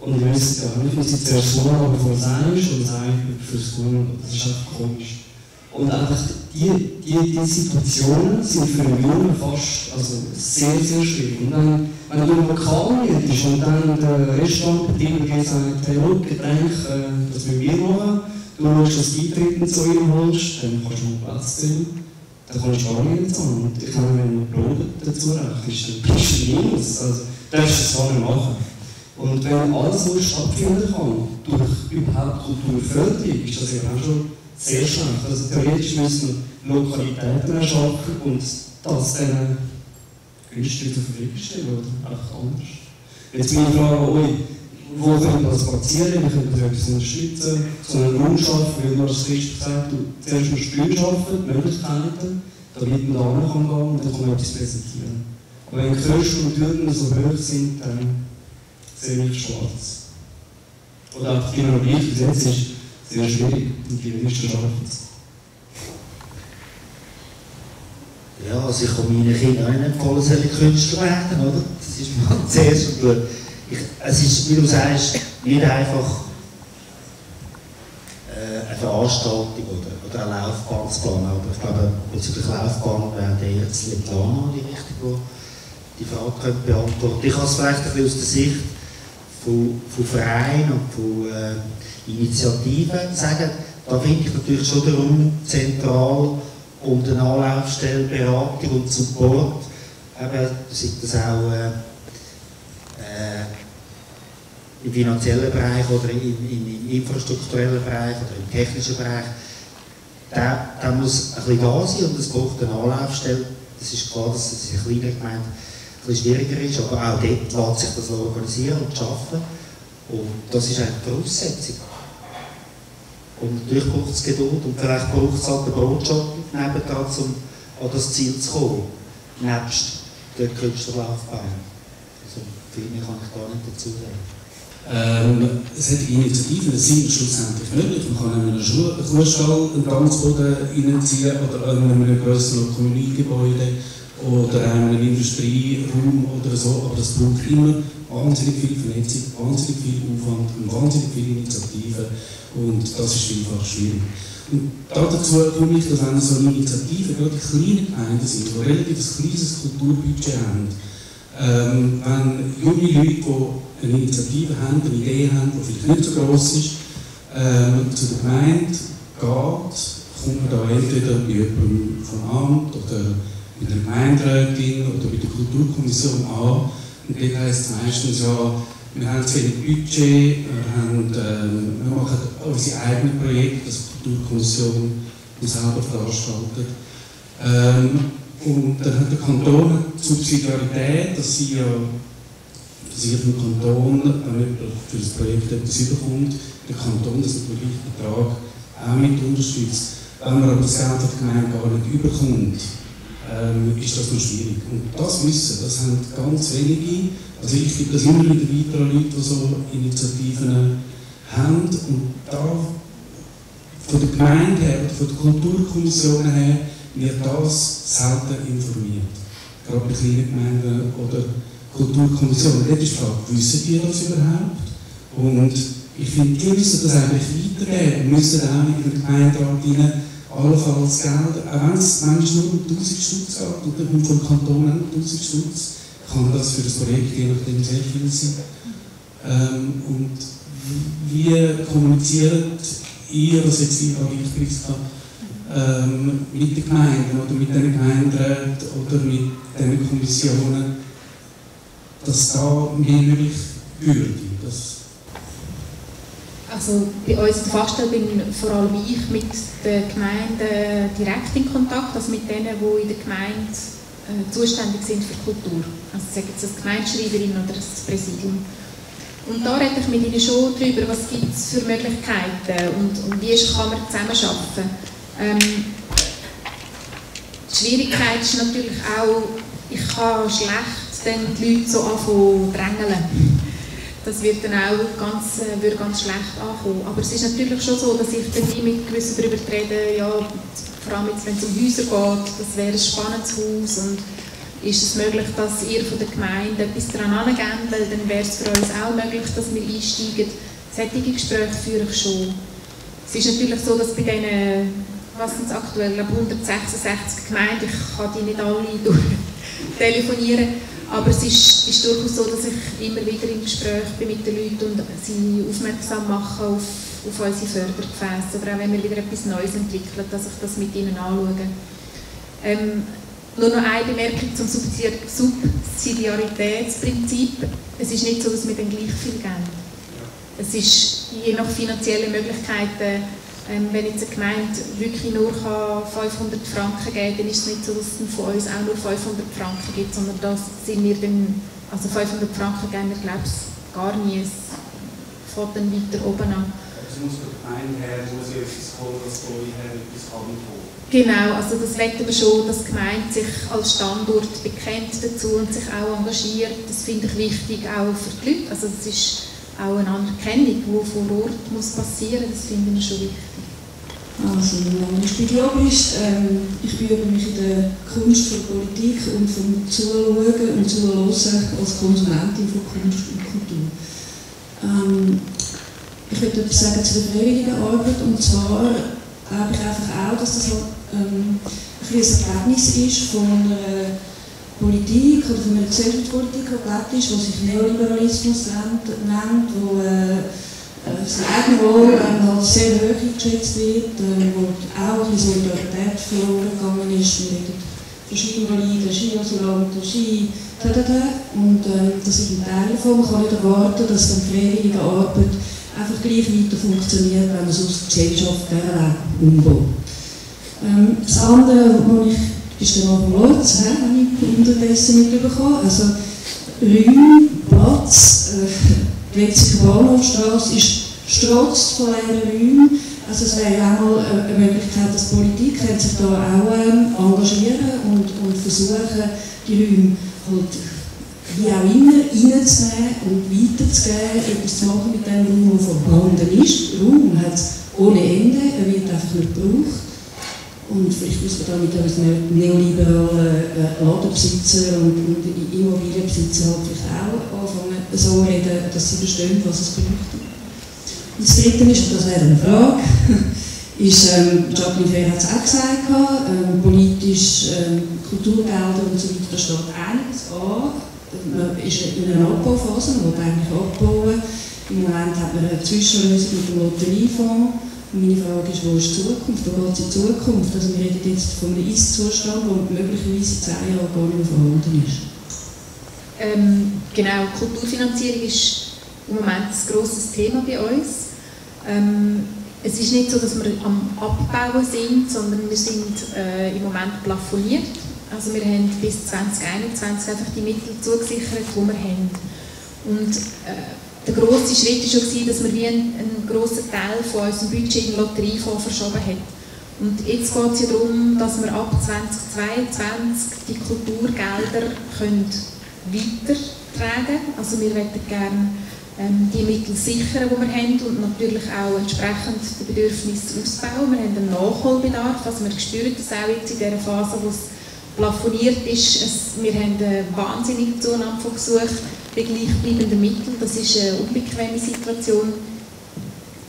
Und ich weiss ja nicht, muss ich zuerst aber bevor es ist, und sage fürs Tun, das ist einfach komisch. Und einfach die, die, die Situationen sind für einen Jungen fast also sehr, sehr schwierig. Und dann, wenn du im Lokal ist und dann der Restaurantbetreiber sagt, hey, look, Getränk, äh, das wir wir machen, dass du Eintreten zu ihm holst, dann kannst du einen Platz ziehen. Dann kannst du gar nicht zahlen. Und ich meine, wenn du Brot dazu rechnest, dann bist du minus. Also, darfst du es gar nicht machen. Und wenn alles nur stattfinden kann, durch überhaupt Kulturförderung, ist das ja auch schon sehr schlecht. Also theoretisch müssen wir Lokalitäten erschaffen und das dann günstig zur Verfügung stellen oder einfach anders. Jetzt meine Frage euch, wo könnte das passieren? Wie könnte das etwas unterstützen? So einen Raum schaffen, du als Christ gesagt du zuerst mal Steuern schaffen, Möglichkeiten, damit man da noch gehen kann und dann kann man etwas präsentieren. Aber wenn Kosten und Hürden so hoch sind, dann sehe ich schwarz. Oder einfach genau gleich, wie jetzt ist sehr schwierig und die wenigsten schaffen es. Ja, also ich kann meinen Kindern auch nicht empfehlen, sollen Künstler werden, oder? Das ist mal zuerst und ich, es ist, wie du sagst, nicht einfach äh, eine Veranstaltung oder, oder eine Laufbahn zu planen, aber ich glaube, bezüglich Laufbahn wäre der jetzt Letlana die Richtung, wo die Frage könnte beantworten. Ich habe es vielleicht ein bisschen aus der Sicht von, von Vereinen und von äh, Initiativen sagen, da finde ich natürlich schon den Raum zentral und eine Anlaufstelle, Beratung und Support, eben, sei das auch äh, im finanziellen Bereich oder im, im, im, infrastrukturellen Bereich oder im technischen Bereich, der, der muss ein bisschen da sein und es braucht eine Anlaufstelle. Das ist klar, dass es in kleiner Gemeinde ein bisschen schwieriger ist, aber auch dort lässt sich das organisieren und schaffen. Und das ist die Voraussetzung. Und natürlich braucht es Geduld und vielleicht braucht es halt den Brotjob nebendran, um an das Ziel zu kommen, nebst der Künstlerlaufbahn. Also viel mehr kann ich gar nicht dazu sagen. Ähm, solche Initiativen sind schlussendlich möglich. Man kann in einen Kuhstall einen Tanzboden reinziehen oder in einem größeren Kommunalgebäude oder in einem Industrieraum oder so, aber das braucht immer wahnsinnig viel Vernetzung, wahnsinnig viel Aufwand und wahnsinnig viele Initiativen und das ist vielfach schwierig. Und dazu komme ich, dass wenn so Initiativen, gerade kleine Gemeinden sind, die relativ ein kleines Kulturbudget haben, ähm, wenn junge Leute, die eine Initiative haben, eine Idee haben, die vielleicht nicht so groß ist, ähm, zu der Gemeinde geht, kommt man da entweder bei jemandem vom Amt oder mit der Gemeinderätin oder mit der Kulturkommission an. Und dort heisst es meistens ja, wir haben zu wenig Budget, wir, haben, ähm, wir machen unsere eigenen Projekte, als Kulturkommission die selber veranstalten. Ähm, und dann hat der Kanton die Subsidiarität, dass sie ja dass ich vom Kanton, wenn jemand für das Projekt etwas überkommt, der Kanton das natürlich Betrag auch mit unterstützt. Wenn man aber das Geld der Gemeinde gar nicht überkommt, ähm, ist das noch schwierig. Und das Wissen, das haben ganz wenige, also ich gebe das immer wieder weiter an Leute, die so Initiativen haben. Und da von der Gemeinde her, von der Kulturkommission her, wird das selten informiert. Gerade bei kleinen Gemeinden oder Kulturkommission. Und ist die Frage, wissen die das überhaupt? Und ich finde, die müssen das eigentlich weitergeben und müssen auch in den Gemeinderat rein allenfalls Geld, auch wenn es manchmal nur um 1000 Stutz geht, dann kommt vom Kanton auch noch 1000 Stutz, kann das für das Projekt je nachdem sehr viel sein. Ähm, und wie kommuniziert ihr, was jetzt ich auch gekriegt habe, ähm, mit den Gemeinden oder mit den Gemeinderäten oder mit den Kommissionen, dass da mehr möglich würde? Dass also bei uns in der Fachstelle bin vor allem ich mit den Gemeinden direkt in Kontakt, also mit denen, die in der Gemeinde äh, zuständig sind für Kultur. Also sagen jetzt das Gemeindeschreiberin oder das Präsidium. Und da rede ich mit ihnen schon darüber, was gibt es für Möglichkeiten und, und wie kann man zusammenarbeiten. Ähm, die Schwierigkeit ist natürlich auch, ich kann schlecht dann die Leute so anfangen drängeln das wird dann auch ganz, äh, würde ganz schlecht ankommen. Aber es ist natürlich schon so, dass ich dann mit gewissen darüber rede, ja, vor allem jetzt, wenn es um Häuser geht, das wäre ein spannendes Haus und ist es möglich, dass ihr von der Gemeinde etwas daran angebt, weil dann wäre es für uns auch möglich, dass wir einsteigen. Solche Gespräche führe ich schon. Es ist natürlich so, dass bei diesen, was sind es aktuell, 166 Gemeinden, ich kann die nicht alle durch telefonieren, aber es ist, ist, durchaus so, dass ich immer wieder im Gespräch bin mit den Leuten und sie aufmerksam mache auf, auf unsere Fördergefäße. Oder auch wenn wir wieder etwas Neues entwickeln, dass ich das mit ihnen anschaue. Ähm, nur noch eine Bemerkung zum Subsidiaritätsprinzip. Es ist nicht so, dass wir dann gleich viel geben. Es ist je nach finanziellen Möglichkeiten ähm, wenn jetzt eine Gemeinde wirklich nur 500 Franken geben dann ist es nicht so, dass es von uns auch nur 500 Franken gibt, sondern da sind wir dann, also 500 Franken geben wir glaube ich gar nie, es fährt dann weiter oben an. Also muss die Gemeinde her, muss ich etwas kommen, was von euch her etwas kann Genau, also das wetten wir schon, dass die Gemeinde sich als Standort bekennt dazu und sich auch engagiert. Das finde ich wichtig, auch für die Leute. Also das ist auch eine Anerkennung, die vor Ort muss passieren muss, das finde ich schon wichtig. Also, mein Name ist Bibliobist. Ähm, ich übe mich in der Kunst von Politik und vom Zuschauen und Zuhören als Konsumentin von Kunst und Kultur. Ähm, ich würde etwas sagen zu der freiwilligen Arbeit und zwar glaube ich einfach auch, dass das ähm, ein, ein Ergebnis ist von einer Politik oder von einer Gesellschaftspolitik, die sich Neoliberalismus nennt, wo äh, eigene Wohl ähm, halt sehr hoch eingeschätzt wird, äh, wo auch die Solidarität verloren gegangen ist. Wir reden von Skiinvaliden, Skiasylanten, Ski, da, da, da. Und äh, das ist ein Teil davon. Man kann nicht erwarten, dass dann freiwillige Arbeit einfach gleich weiter funktioniert, wenn man sonst die Gesellschaft gerne umbaut. Ähm, das andere, was ich ist der Marco Lotz, habe ich unterdessen mitbekommen. Also Räume, Platz, äh, Wetzige Bahnhofstrasse ist strotzt von leeren Räumen. Also es wäre auch mal eine Möglichkeit, dass die Politik sich da auch ähm, engagieren und, und versuchen, die Räume halt wie auch immer reinzunehmen und weiterzugeben, etwas zu machen mit dem Raum, der vorhanden ist. Raum hat es ohne Ende, er wird einfach nicht gebraucht. Und vielleicht müssen wir da mit unseren neoliberalen äh, Ladenbesitzer und, und Immobilienbesitzer halt vielleicht auch anfangen, so reden, dass sie verstehen, was es braucht. Und das Dritte ist, und das wäre eine Frage, ist, ähm, Jacqueline Fair hat es auch gesagt, ähm, politisch, ähm, Kulturgelder und so weiter, da steht einiges an. Man ist in einer Abbauphase, man will eigentlich abbauen. Im Moment hat man eine Zwischenlösung mit dem Lotteriefonds. Meine Frage ist, wo ist die Zukunft? Wo geht in Zukunft? Also wir reden jetzt von einem Ist-Zustand, der möglicherweise in zehn Jahren gar nicht mehr vorhanden ist. Ähm, genau, Kulturfinanzierung ist im Moment ein grosses Thema bei uns. Ähm, es ist nicht so, dass wir am Abbauen sind, sondern wir sind äh, im Moment plafoniert. Also wir haben bis 2021 einfach die Mittel zugesichert, die wir haben. Und äh, der grosse Schritt war schon, dass wir wie einen, einen grossen Teil von unserem Budget in den Lotteriefonds verschoben haben. Und jetzt geht es ja darum, dass wir ab 2022 die Kulturgelder können weitertragen können. Also wir möchten gerne ähm, die Mittel sichern, die wir haben und natürlich auch entsprechend die Bedürfnisse ausbauen. Wir haben einen Nachholbedarf, also wir spüren das auch jetzt in dieser Phase, wo es plafoniert ist. Es, wir haben eine wahnsinnige Zunahme von Gesuchen bei gleichbleibenden Mitteln. Das ist eine unbequeme Situation.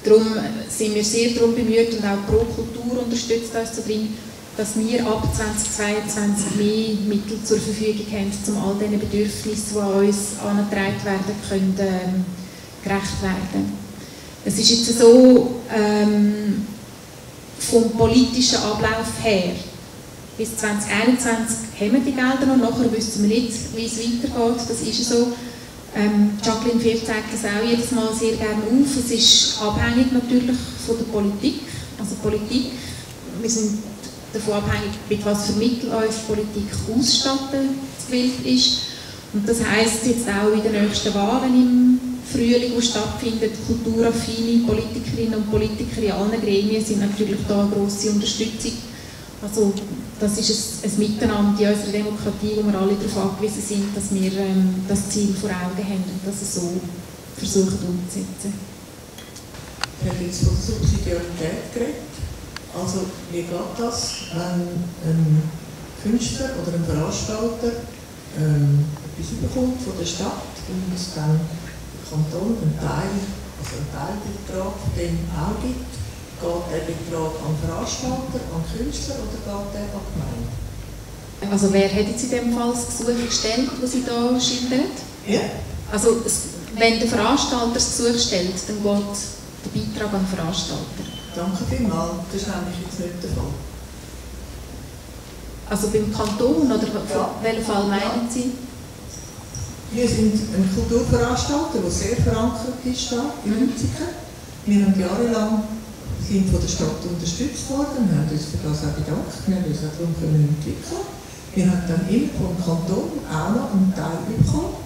Darum sind wir sehr darum bemüht und auch Pro Kultur unterstützt uns darin, dass wir ab 2022 mehr Mittel zur Verfügung haben, um all diesen Bedürfnissen, die an uns angetragen werden, können, ähm, gerecht werden. Es ist jetzt so, ähm, vom politischen Ablauf her, bis 2021 haben wir die Gelder noch, nachher wissen wir nicht, wie es weitergeht, das ist so. Ähm, Jacqueline Firth zeigt das auch jedes Mal sehr gerne auf. Es ist abhängig natürlich von der Politik. Also Politik, wir sind davon abhängig, mit was für Mittel uns Politik ausstatten gewillt ist. Und das heisst jetzt auch in den nächsten Wahlen im Frühling, die stattfindet, kulturaffine Politikerinnen und Politiker in allen Gremien sind natürlich da eine grosse Unterstützung. Also das ist ein, ein Miteinander in unserer Demokratie, wo wir alle darauf angewiesen sind, dass wir ähm, das Ziel vor Augen haben und das so versuchen umzusetzen. Wir haben jetzt von Subsidiarität geredet. Also wie geht das, wenn ein Künstler oder ein Veranstalter ähm, etwas bekommt von der Stadt und dann Kanton einen Teil, also einen Teilbetrag dem auch gibt? Geht der Betrag an Veranstalter, an Künstler oder geht der an Gemeinde? Also wer hat jetzt in dem Fall das Gesuch gestellt, das Sie hier schildern? Ja. Also wenn der Veranstalter das Gesuch stellt, dann geht der Beitrag an den Veranstalter. Danke vielmals, das ist nämlich jetzt nicht der Fall. Also beim Kanton oder ja. welchen Fall meinen Sie? Wir sind ein Kulturveranstalter, der sehr verankert ist hier in Münziken. Wir haben jahrelang sind von der Stadt unterstützt worden, wir haben uns für das auch bedankt, wir haben uns auch darum entwickeln. Wir haben dann immer vom Kanton auch noch einen Teil bekommen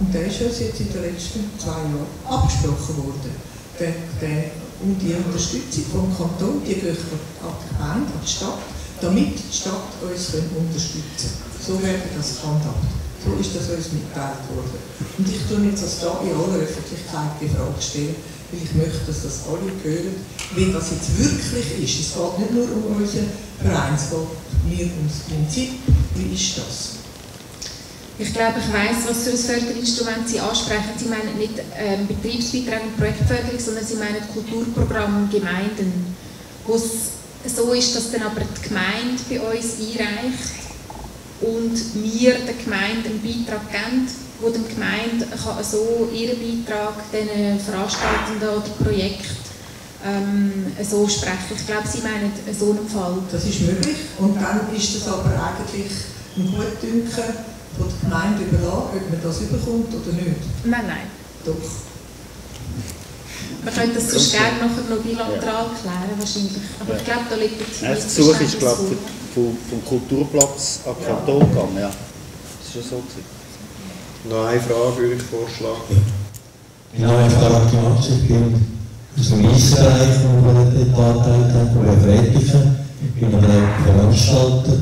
und der ist uns jetzt in den letzten zwei Jahren abgesprochen worden. Der, der, um die Unterstützung vom Kanton, die geht an die Gemeinde, an die Stadt, damit die Stadt uns unterstützen kann. So werden das gehandhabt. So ist das uns mitgeteilt worden. Und ich tue jetzt als da in aller Öffentlichkeit die Frage stellen, weil ich möchte, dass das alle hören, wie das jetzt wirklich ist. Es geht nicht nur um unseren Verein, es geht mir um das Prinzip. Wie ist das? Ich glaube, ich weiß, was für ein Förderinstrument Sie ansprechen. Sie meinen nicht ähm, Betriebsbeitrag und Projektförderung, sondern Sie meinen Kulturprogramm Gemeinden, wo es so ist, dass dann aber die Gemeinde bei uns einreicht und wir der Gemeinde einen Beitrag geben wo die Gemeinde kann so ihren Beitrag den Veranstaltenden oder Projekten ähm, so sprechen. Ich glaube, Sie meinen so einen Fall. Das ist möglich und dann ist das aber eigentlich ein Gutdünken von der Gemeinde überlassen, ob man das überkommt oder nicht. Nein, nein. Doch. Man könnte das sonst gerne nachher noch bilateral klären, wahrscheinlich. Aber ja. ich glaube, da liegt jetzt Das Gesuch ist, glaube ich, vom, Kulturplatz an Kanton ja. gegangen. Ja. Das ist schon so. Gewesen. Noch eine Frage würde ich vorschlagen. Genau, ich Frage. Ich bin aus dem Eisbereich, wo wir dort angetreten haben, wo wir Vertreter. Ich bin aber auch Veranstalter.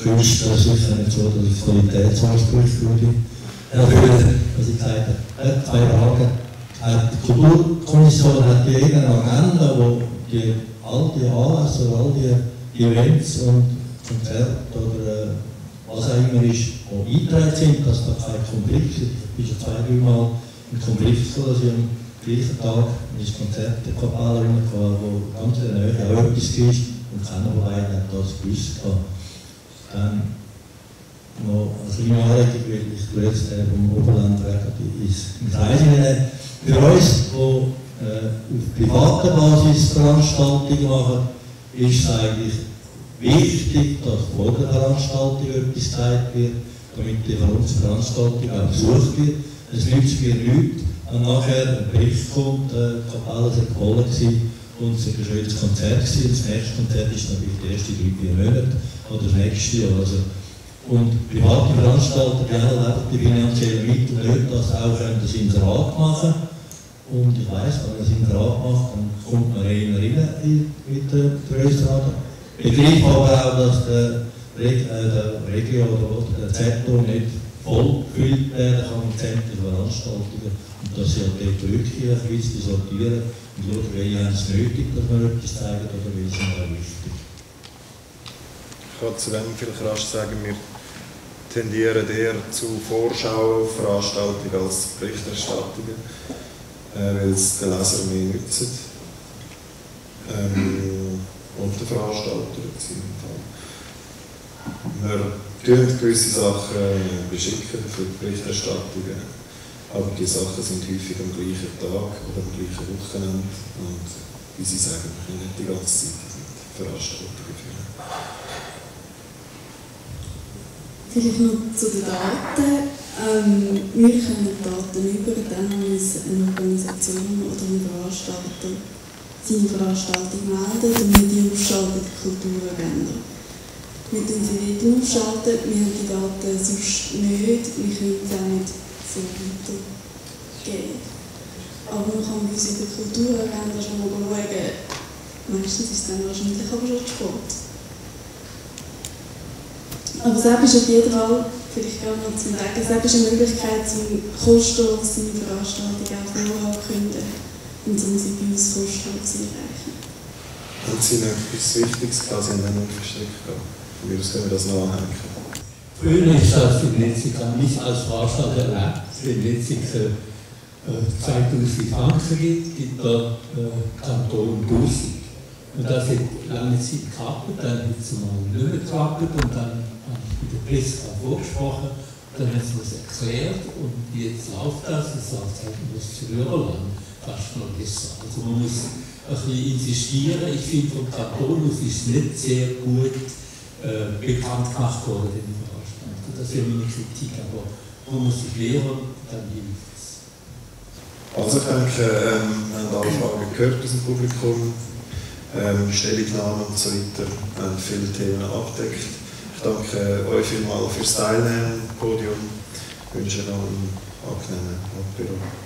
Künstler sicher nicht so, dass ich Qualitätsansprüche würde erfüllen, was ich gesagt habe. Zwei Fragen. Die Kulturkommission hat ja eine Agenda, wo die, all die Anlässe, all die Events und Konzerte oder immer ist, die eingetragen sind, dass da kein Konflikt ist. Ich bin schon Mal im Konflikt dass ich am gleichen Tag in das Konzert der Kapelle reingefahren wo ganz Nähe auch etwas ist und keiner von beiden hat das gewusst. Dann noch als kleine Anregung, weil ich zuletzt vom Oberland ist. Nicht, für uns, die äh, auf privater Basis Veranstaltungen machen, ist es eigentlich wichtig, dass vor der Veranstaltung etwas gezeigt wird, damit die Veranstaltung auch besucht wird. Es nützt mir nichts, wenn nachher ein Bericht kommt, äh, die Kapelle sei voll Und es war ein schönes Konzert. Gewesen. Das nächste Konzert ist natürlich die erste drei, vier Monate oder das nächste Jahr. Also, und private Veranstalter die haben einfach die finanziellen Mittel nicht, dass auch können das Inserat machen Und ich weiss, wenn man das Inserat macht, dann kommt man eher rein mit der größeren Begriff, aber auch, dass der, äh, der Regio oder der ZO nicht voll gefüllt werden kann mit sämtlichen Veranstaltungen. Und dass sie halt dort wirklich ein bisschen sortieren und schauen, welche haben es nötig, dass wir etwas zeigen oder welche sind auch wichtig. Ich kann zu dem vielleicht rasch sagen, wir tendieren eher zu Vorschau-Veranstaltungen als Berichterstattungen, äh, weil es den Leser mehr nützt. Ähm, und den Veranstalter. Wir tun gewisse Sachen äh, beschicken für die Berichterstattungen, aber die Sachen sind häufig am gleichen Tag oder am gleichen Wochenende und wie Sie sagen, wir können nicht die ganze Zeit mit Veranstaltungen führen. Vielleicht noch zu den Daten. Ähm, wir können Daten über, dann muss eine Organisation oder ein Veranstalter seine Veranstaltung melden, damit die aufschalten, die Kulturagenda. Wir tun sie dort aufschalten, wir haben die Daten sonst nicht, wir können sie auch nicht so weitergeben. Aber man kann bei uns in der Kulturagenda schon mal schauen, meistens ist es dann wahrscheinlich aber schon Sport. Aber selbst ist auf jeden Fall, vielleicht gerade noch zum Sagen, selbst ist eine Möglichkeit, zum kostenlos seine Veranstaltung auch vorher künden und um sie bei uns kostenlos einreichen. Und Sie noch etwas Wichtiges gehabt, Sie haben dann versteckt gehabt. Von mir aus können wir das noch anhängen. Früher ist das in Letzig nicht als Veranstalter erlebt. In Letzig äh, 2000 Franken gibt, gibt der äh, Kanton 1000. Und das hat lange Zeit geklappt, dann hat es mal nicht mehr geklappt und dann habe ich mit der Presse vorgesprochen, dann hat sie das erklärt und jetzt läuft das, das heißt, das Zürcherland fast noch besser. Also man muss ein bisschen insistieren. Ich finde, vom Kanton aus ist nicht sehr gut äh, bekannt gemacht worden, den Veranstaltung. Das wäre meine Kritik, aber man muss sich lehren, dann hilft es. Also ich denke, ähm, wir haben alle Fragen gehört aus dem Publikum, ähm, Stellungnahmen und so weiter, haben viele Themen abgedeckt. Ich danke euch vielmals fürs Teilnehmen am Podium, ich wünsche noch einen angenehmen Apero.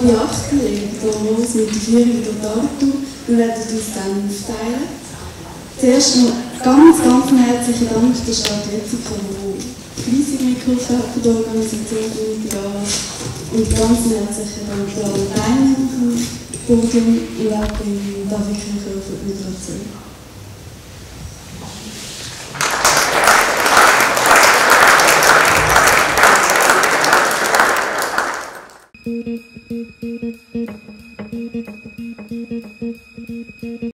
Um halb acht legen wir los mit Führung durch Arthur. Wir werden uns dann aufteilen. Zuerst noch ganz, ganz herzlichen Dank der Stadt Wetzikon, die fleissig mitgeholfen hat für die Organisation Jahres. Und ganz herzlichen Dank an alle Teilnehmer vom Podium und auch dem David Kirchhoff für die Moderation.